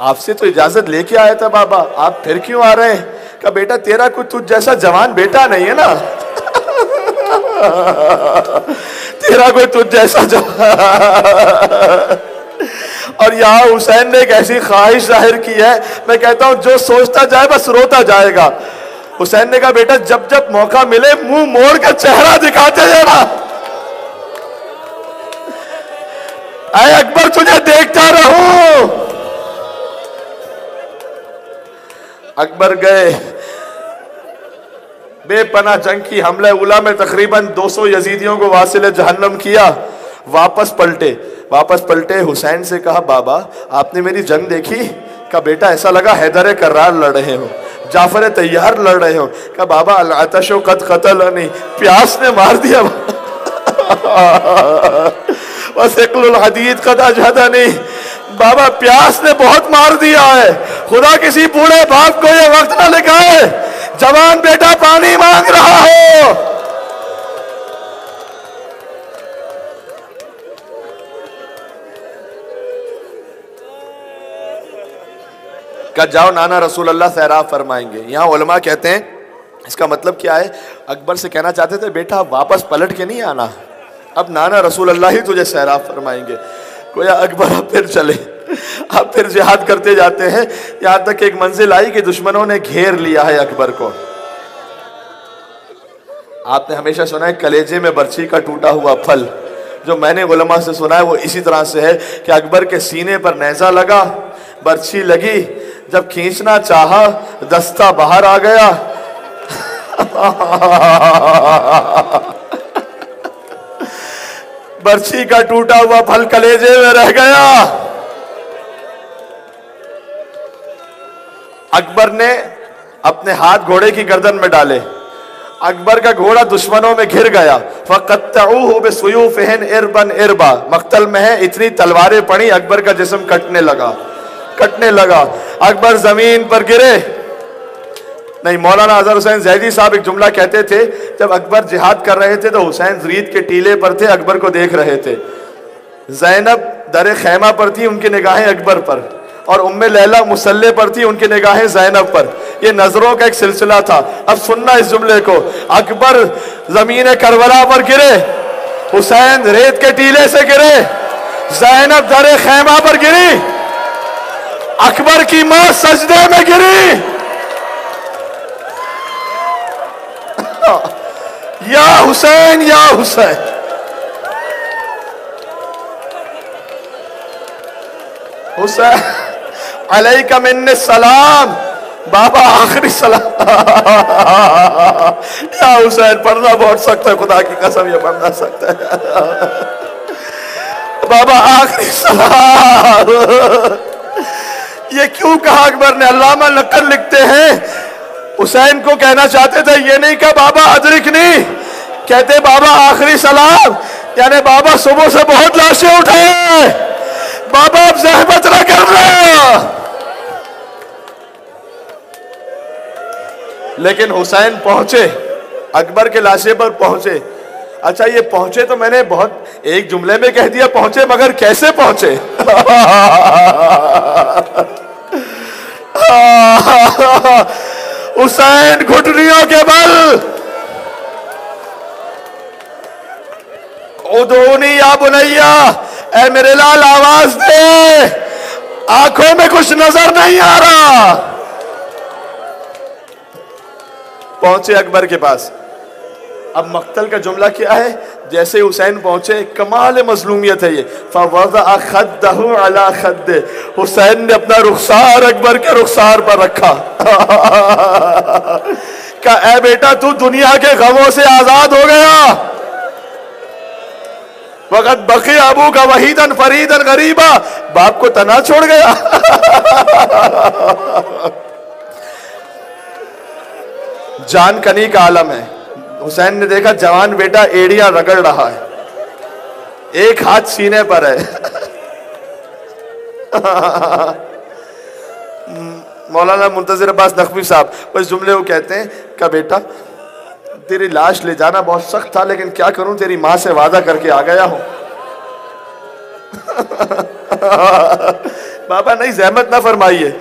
आपसे तो इजाज़त लेके आया था बाबा, आप फिर क्यों आ रहे हैं? का बेटा, तेरा कुछ तुझ जैसा जवान बेटा नहीं है ना? तेरा कोई तुझ जैसा जवान। और यहाँ हुसैन ने एक ऐसी ख्वाहिश ज़ाहिर की है, मैं कहता हूँ, जो सोचता जाए, बस रोता जाएगा। हुसैन ने कहा, बेटा, जब जब मौका मिले, मुँह मोड़ कर चेहरा दिखाते जाना। अरे अकबर, तुझे देखता रहूँ। अकबर गए। बेपना जंग की हमले उला में तकरीबन 200 यजीदियों को वासिल जहन्नम किया। वापस पलटे वापस पलटे, हुसैन से कहा, बाबा, आपने मेरी जंग देखी? का बेटा, ऐसा लगा हैदर करार लड़ रहे हो जाफ़र तैयार लड़ रहे हो। का बाबा आतशो कत कतल नहीं प्यास ने मार दिया बस हदीद कदा ज़्यादा नहीं। बाबा, प्यास ने बहुत मार दिया है। खुदा किसी बूढ़े बाप को ये वक्त ना लिखा है जवान बेटा पानी मांग रहा हो। कल जाओ नाना रसूल अल्लाह सैराब फरमाएँगे। यहाँ उलमा कहते हैं, इसका मतलब क्या है? अकबर से कहना चाहते थे, बेटा, वापस पलट के नहीं आना। अब नाना रसूल अल्लाह ही तुझे सैराब फरमाएँगे। कोई अकबर फिर चले। अब फिर जिहाद करते जाते हैं। यहाँ तक एक मंजिल आई कि दुश्मनों ने घेर लिया है अकबर को। आपने हमेशा सुना है, कलेजे में बर्छी का टूटा हुआ फल। जो मैंने गुलमा से सुना है, वो इसी तरह से है कि अकबर के सीने पर नैजा लगा, बर्छी लगी जब खींचना चाहा, दस्ता बाहर आ गया। बर्छी का टूटा हुआ फल कलेजे में रह गया। अकबर ने अपने हाथ घोड़े की गर्दन में डाले। अकबर का घोड़ा दुश्मनों में घिर गया। फकतन इरबन इरबा। मख्तल में है, इतनी तलवारें पड़ी, अकबर का जिस्म कटने लगा। कटने लगा। अकबर ज़मीन पर गिरे। नहीं, मौलाना अजहर हुसैन जैदी साहब एक जुमला कहते थे, जब अकबर जिहाद कर रहे थे तो हुसैन रीत के टीले पर थे, अकबर को देख रहे थे। जैनब दर खैमा पर थी उनकी निगाहें अकबर पर, और उम्मे लैला मुसल्ले पर थी उनकी निगाहें जैनब पर। ये नज़रों का एक सिलसिला था। अब सुनना इस जुमले को, अकबर ज़मीन करबला पर गिरे, हुसैन रेत के टीले से गिरे, जैनब दर खैमा पर गिरी। अकबर की माँ सजदे में गिरी। या हुसैन या हुसैन। हुसैन अलई का मिन्न सलाम, बाबा आखिरी सलाम। या हुसैन, पढ़ना बहुत सकता है, खुदा की कसम ये पढ़ना सकता है। बाबा आखिरी सलाम। ये क्यों कहा अकबर ने? अल्लामा नकल लिखते हैं। हुसैन को कहना चाहते थे, ये नहीं कहा बाबा अदरिक नहीं? कहते, बाबा आखिरी सलाम। यानी बाबा सुबह से बहुत लाशें उठाए बाबा अब जहमत न कर रहे लेकिन हुसैन पहुँचे, अकबर के लाशे पर पहुँचे। अच्छा ये पहुँचे तो मैंने बहुत एक जुमले में कह दिया, पहुँचे, मगर कैसे पहुँचे? हुसैन घुटनियों के बल। उदोनी या बुनैया ए मेरे लाल आवाज़ दे। आँखों में कुछ नज़र नहीं आ रहा। पहुँचे अकबर के पास। अब मक्तल का जुमला क्या है? जैसे हुसैन पहुँचे, कमाल मजलूमियत है ये। अला हुसैन ने अपना रुखसार अकबर के रुखसार पर रखा। का ए बेटा, तू दुनिया के गमों से आज़ाद हो गया। वक़्त बकी अबू का वहीदन फरीदन गरीबा, बाप को तना छोड़ गया। जान कनी का आलम है। हुसैन ने देखा, जवान बेटा एड़िया रगड़ रहा है। एक हाथ सीने पर है। मौलाना मुंतजर अब्बास नकवी साहब, उस जुमले को कहते हैं का बेटा, तेरी लाश ले जाना बहुत सख्त था, लेकिन क्या करूँ? तेरी माँ से वादा करके आ गया हूँ। बाबा, नहीं, जहमत ना फरमाइए।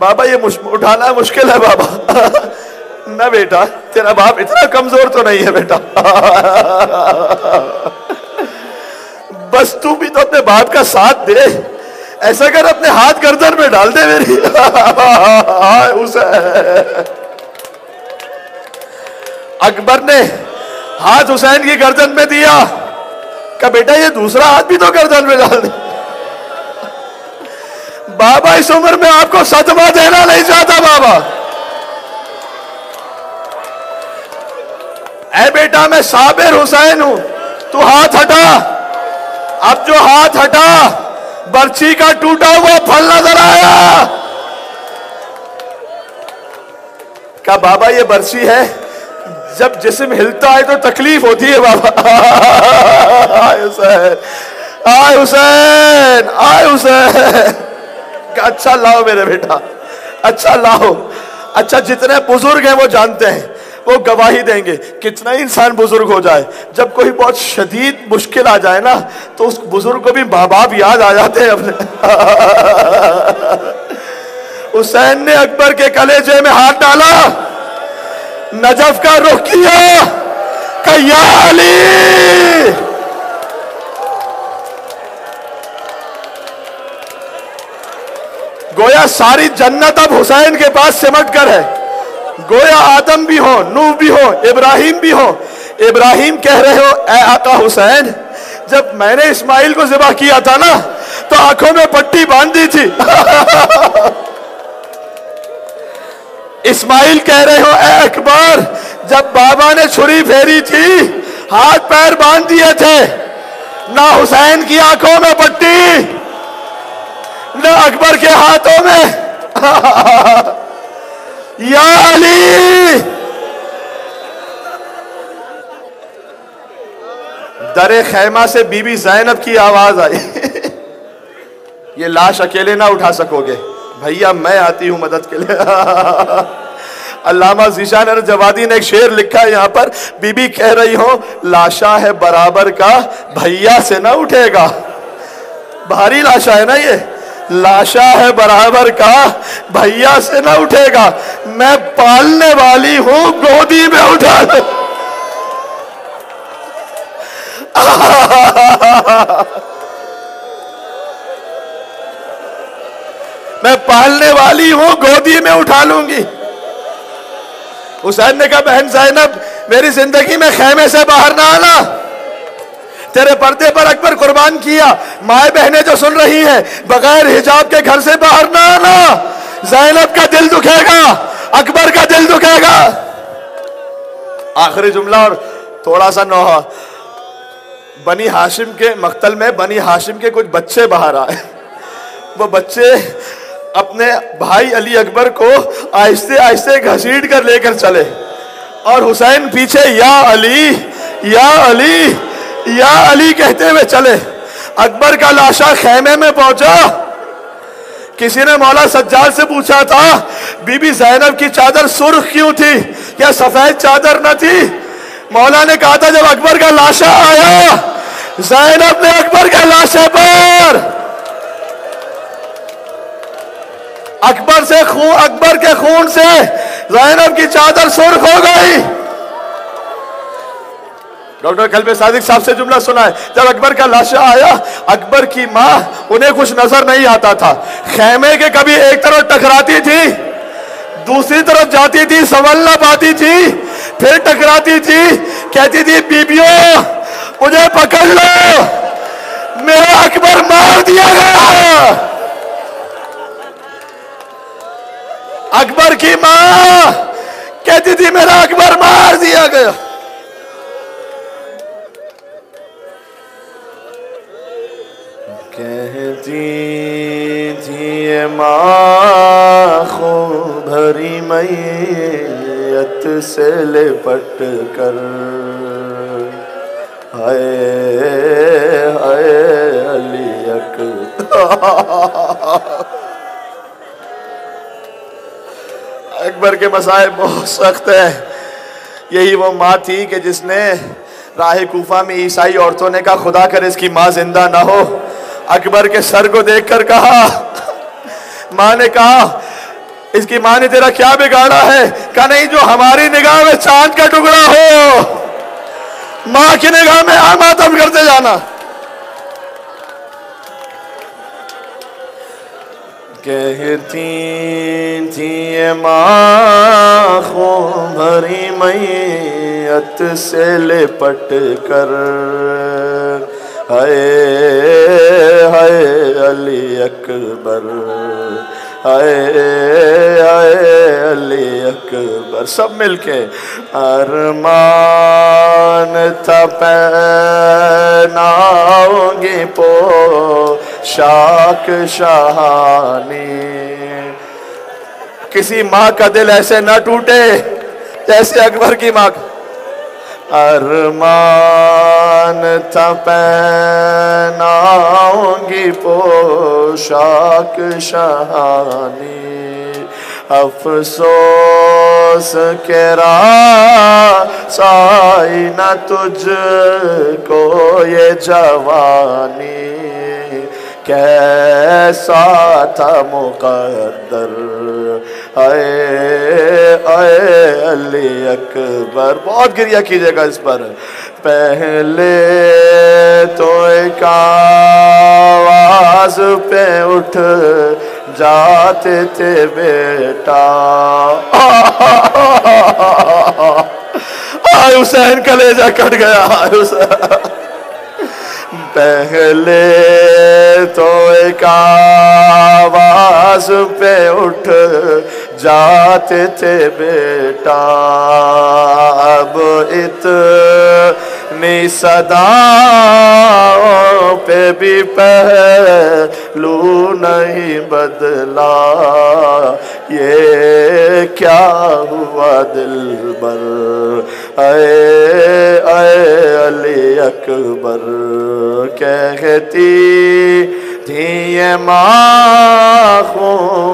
बाबा, ये उठाना मुश्किल है, बाबा। ना बेटा, तेरा बाप इतना कमज़ोर तो नहीं है बेटा। बस तू भी तो अपने बाप का साथ दे। ऐसा कर, अपने हाथ गर्दन में डाल दे मेरी। उसे अकबर ने हाथ हुसैन की गर्दन में दिया। का बेटा, ये दूसरा हाथ भी तो गर्दन में डाल दे। बाबा, इस उम्र में आपको सदमा देना नहीं चाहता बाबा। ऐ बेटा, मैं साबिर हुसैन हूँ। तू हाथ हटा। अब जो हाथ हटा, बर्छी का टूटा हुआ फल नज़र आया। क्या बाबा, ये बर्छी है? जब जिसम हिलता है तो तकलीफ़ होती है बाबा। आय हुसैन आय हुसैन आय हुसैन। अच्छा लाओ मेरे बेटा अच्छा लाओ। अच्छा जितने बुज़ुर्ग हैं वो जानते हैं। वो गवाही देंगे। कितना इंसान बुज़ुर्ग हो जाए, जब कोई बहुत शदीद मुश्किल आ जाए ना तो उस बुज़ुर्ग को भी माँ बाप याद आ जाते हैं अपने। हुसैन ने अकबर के कलेजे में हाथ डाला। नजफ का रुख किया। कया अली गोया सारी जन्नत अब हुसैन के पास सिमट कर है। गोया आदम भी हो नू भी हो, इब्राहिम भी हो। इब्राहिम कह रहे हो, ए आका हुसैन, जब मैंने इस्माइल को जिबा किया था ना तो आँखों में पट्टी बाँध दी थी। इस्माइल कह रहे हो, ए अकबर, जब बाबा ने छुरी फेरी थी, हाथ पैर बाँध दिए थे, ना हुसैन की आँखों में पट्टी, न अकबर के हाथों में। दरे खैमा से बीबी जैनब की आवाज़ आई। ये लाश अकेले ना उठा सकोगे। भैया, मैं आती हूँ मदद के लिए। अल्लामा जीशान जवादी ने एक शेर लिखा है यहाँ पर। बीबी कह रही हो, लाशा है बराबर का, भैया से ना उठेगा। भारी लाशा है ना ये? लाशा है बराबर का, भैया से ना उठेगा। मैं पालने वाली हूँ, गोदी में उठा लो। मैं पालने वाली हूँ, गोदी में उठा लूँगी। हुसैन ने कहा, बहन जैनब मेरी ज़िंदगी में खेमे से बाहर ना आना। तेरे पर्दे पर अकबर कुर्बान किया। माए बहने जो सुन रही हैं, बगैर हिजाब के घर से बाहर ना आना। जैनब का दिल दुखेगा, अकबर का दिल दुखेगा। आखिरी जुमला और थोड़ा सा नोहा। बनी हाशिम के मख्तल में बनी हाशिम के कुछ बच्चे बाहर आए। वो बच्चे अपने भाई अली अकबर को आहिस्ते आहिस्ते घसीट कर लेकर चले। और हुसैन पीछे, या अली या अली या अली कहते हुए चले। अकबर का लाशा खेमे में पहुँचा। किसी ने मौला सज्जाद से पूछा था, बीबी जैनब की चादर सुर्ख क्यों थी? क्या सफ़ेद चादर न थी? मौला ने कहा था, जब अकबर का लाशा आया, जैनब ने अकबर के लाशे पर। अकबर से खून, अकबर के खून से जैनब की चादर सुर्ख हो गई। डॉक्टर कलबे सादिक साहब से जुमला सुना है। जब अकबर का लाशा आया, अकबर की माँ उन्हें कुछ नज़र नहीं आता था। खेमे के कभी एक तरफ़ टकराती थी, दूसरी तरफ़ जाती थी संभल ना पाती थी, फिर टकराती थी, कहती थी, बीबियों, मुझे पकड़ लो। मेरा अकबर मार दिया गया अकबर की माँ कहती थी, मेरा अकबर मार दिया गया। अकबर। के मसाए बहुत सख्त है। यही वो माँ थी कि जिसने राह कूफा में ईसाई औरतों ने कहा, खुदा कर इसकी माँ ज़िंदा ना हो। अकबर के सर को देखकर कहा, माँ ने कहा, इसकी माँ ने तेरा क्या बिगाड़ा है? कहा, नहीं, जो हमारी निगाह में चाँद का टुकड़ा हो, माँ की निगाह में आमातम करते जाना। कहती थी माँ भरी मैयत से लिपट कर हाय हाय, अली अकबर। हाय हाय, अली अकबर। सब मिलके अरमान था पहनाओगे पो शाक शहानी। किसी माँ का दिल ऐसे न टूटे जैसे अकबर की माँ अरमान था पोशाक शहानी। अफसोस के साई न तुझ को ये जवानी। कैसा था मुकद्दर? अये अये अली अकबर। बहुत गिरिया कीजिएगा इस पर। पहले तो एक आवाज़ पे उठ जाते थे बेटा। हुसैन कलेजा कट गया। पहले तो एक आवाज़ पे उठ जाते थे बेटा। अब इतनी सदाओं पे भी पहलू नहीं बदला। ये क्या हुआ दिल बर अये अये अली अकबर कहती थी ये माँ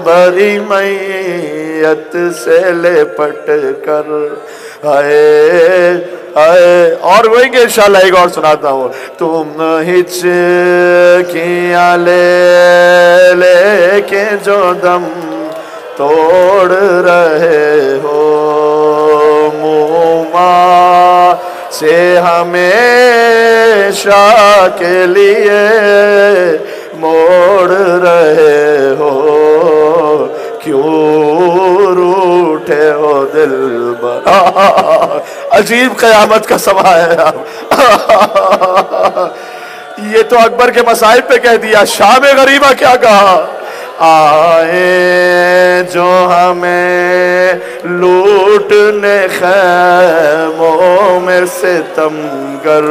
भरी मैयत से लेपट कर। आए आए, और वही के इंशाल्लाह एक और सुनाता हूँ। तुम हिचकिया ले लेके जो दम तोड़ रहे हो मुमा से हमेशा के लिए मोड़ रहे हो। क्यों रूठे हो दिल अजीब कयामत का समा है ये तो अकबर के मसाइब पे कह दिया शाम गरीबा क्या कहा? आए जो हमें लूटने खैमों में सितम कर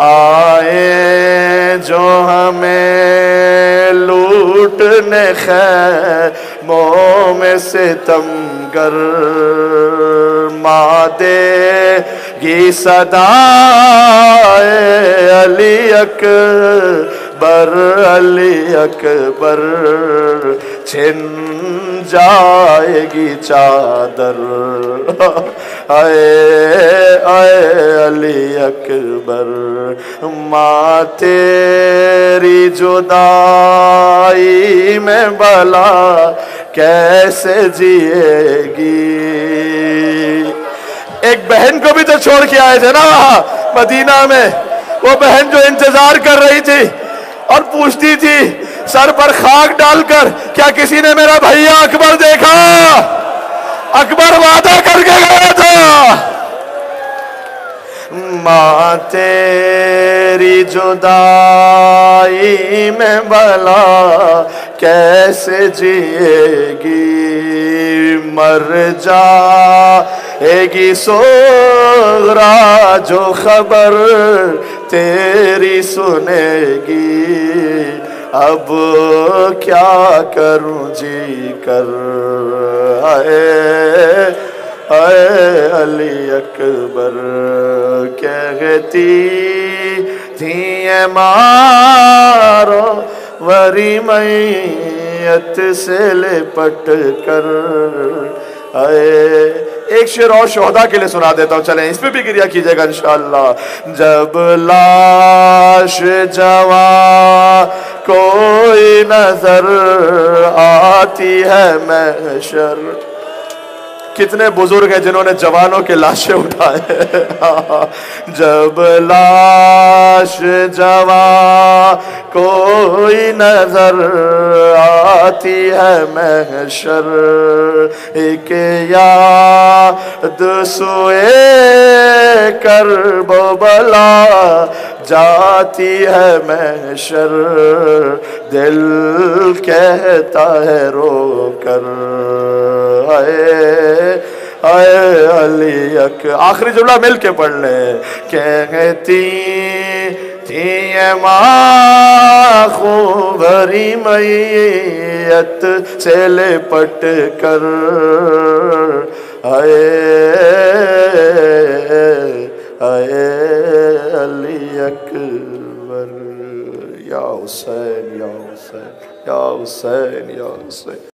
आए जो हमें लूटने खैमों में सितम कर मादे की सदाए अली अकबर। अली अकबर, छिन जाएगी चादर। आए आए अली अकबर, माँ तेरी जुदाई में भला कैसे जिएगी? एक बहन को भी तो छोड़ के आए थे ना मदीना में। वो बहन जो इंतज़ार कर रही थी और पूछती थी, सर पर खाक डालकर, क्या किसी ने मेरा भैया अकबर देखा? अकबर वादा करके गया था। माँ तेरी जुदाई में भला कैसे जिएगी? मर जाएगी सोरा जो खबर तेरी सुनेगी। अब क्या करूँ जी कर आए आए अली अकबर, कहती थी मारो वरी मैयत से लिपट कर। एक शेर और शोहदा के लिए सुना देता हूँ। चले, इस पे भी क्रिया कीजिएगा इंशाल्लाह। जब लाश जवा, कोई नज़र आती है महशर। कितने बुज़ुर्ग हैं जिन्होंने जवानों के लाशें उठाए? जब लाश जवा, कोई नज़र आती है महशर। एक याद सोए कर बला जाती है महशर दिल कहता है रो कर आए आए अली अक आखिरी जुमला मिल के पढ़ ले कहती ये माखू भरी मैयत से लिपट कर। आए अली अकबर। या हुसैन या हुसैन या हुसैन या हुसैन।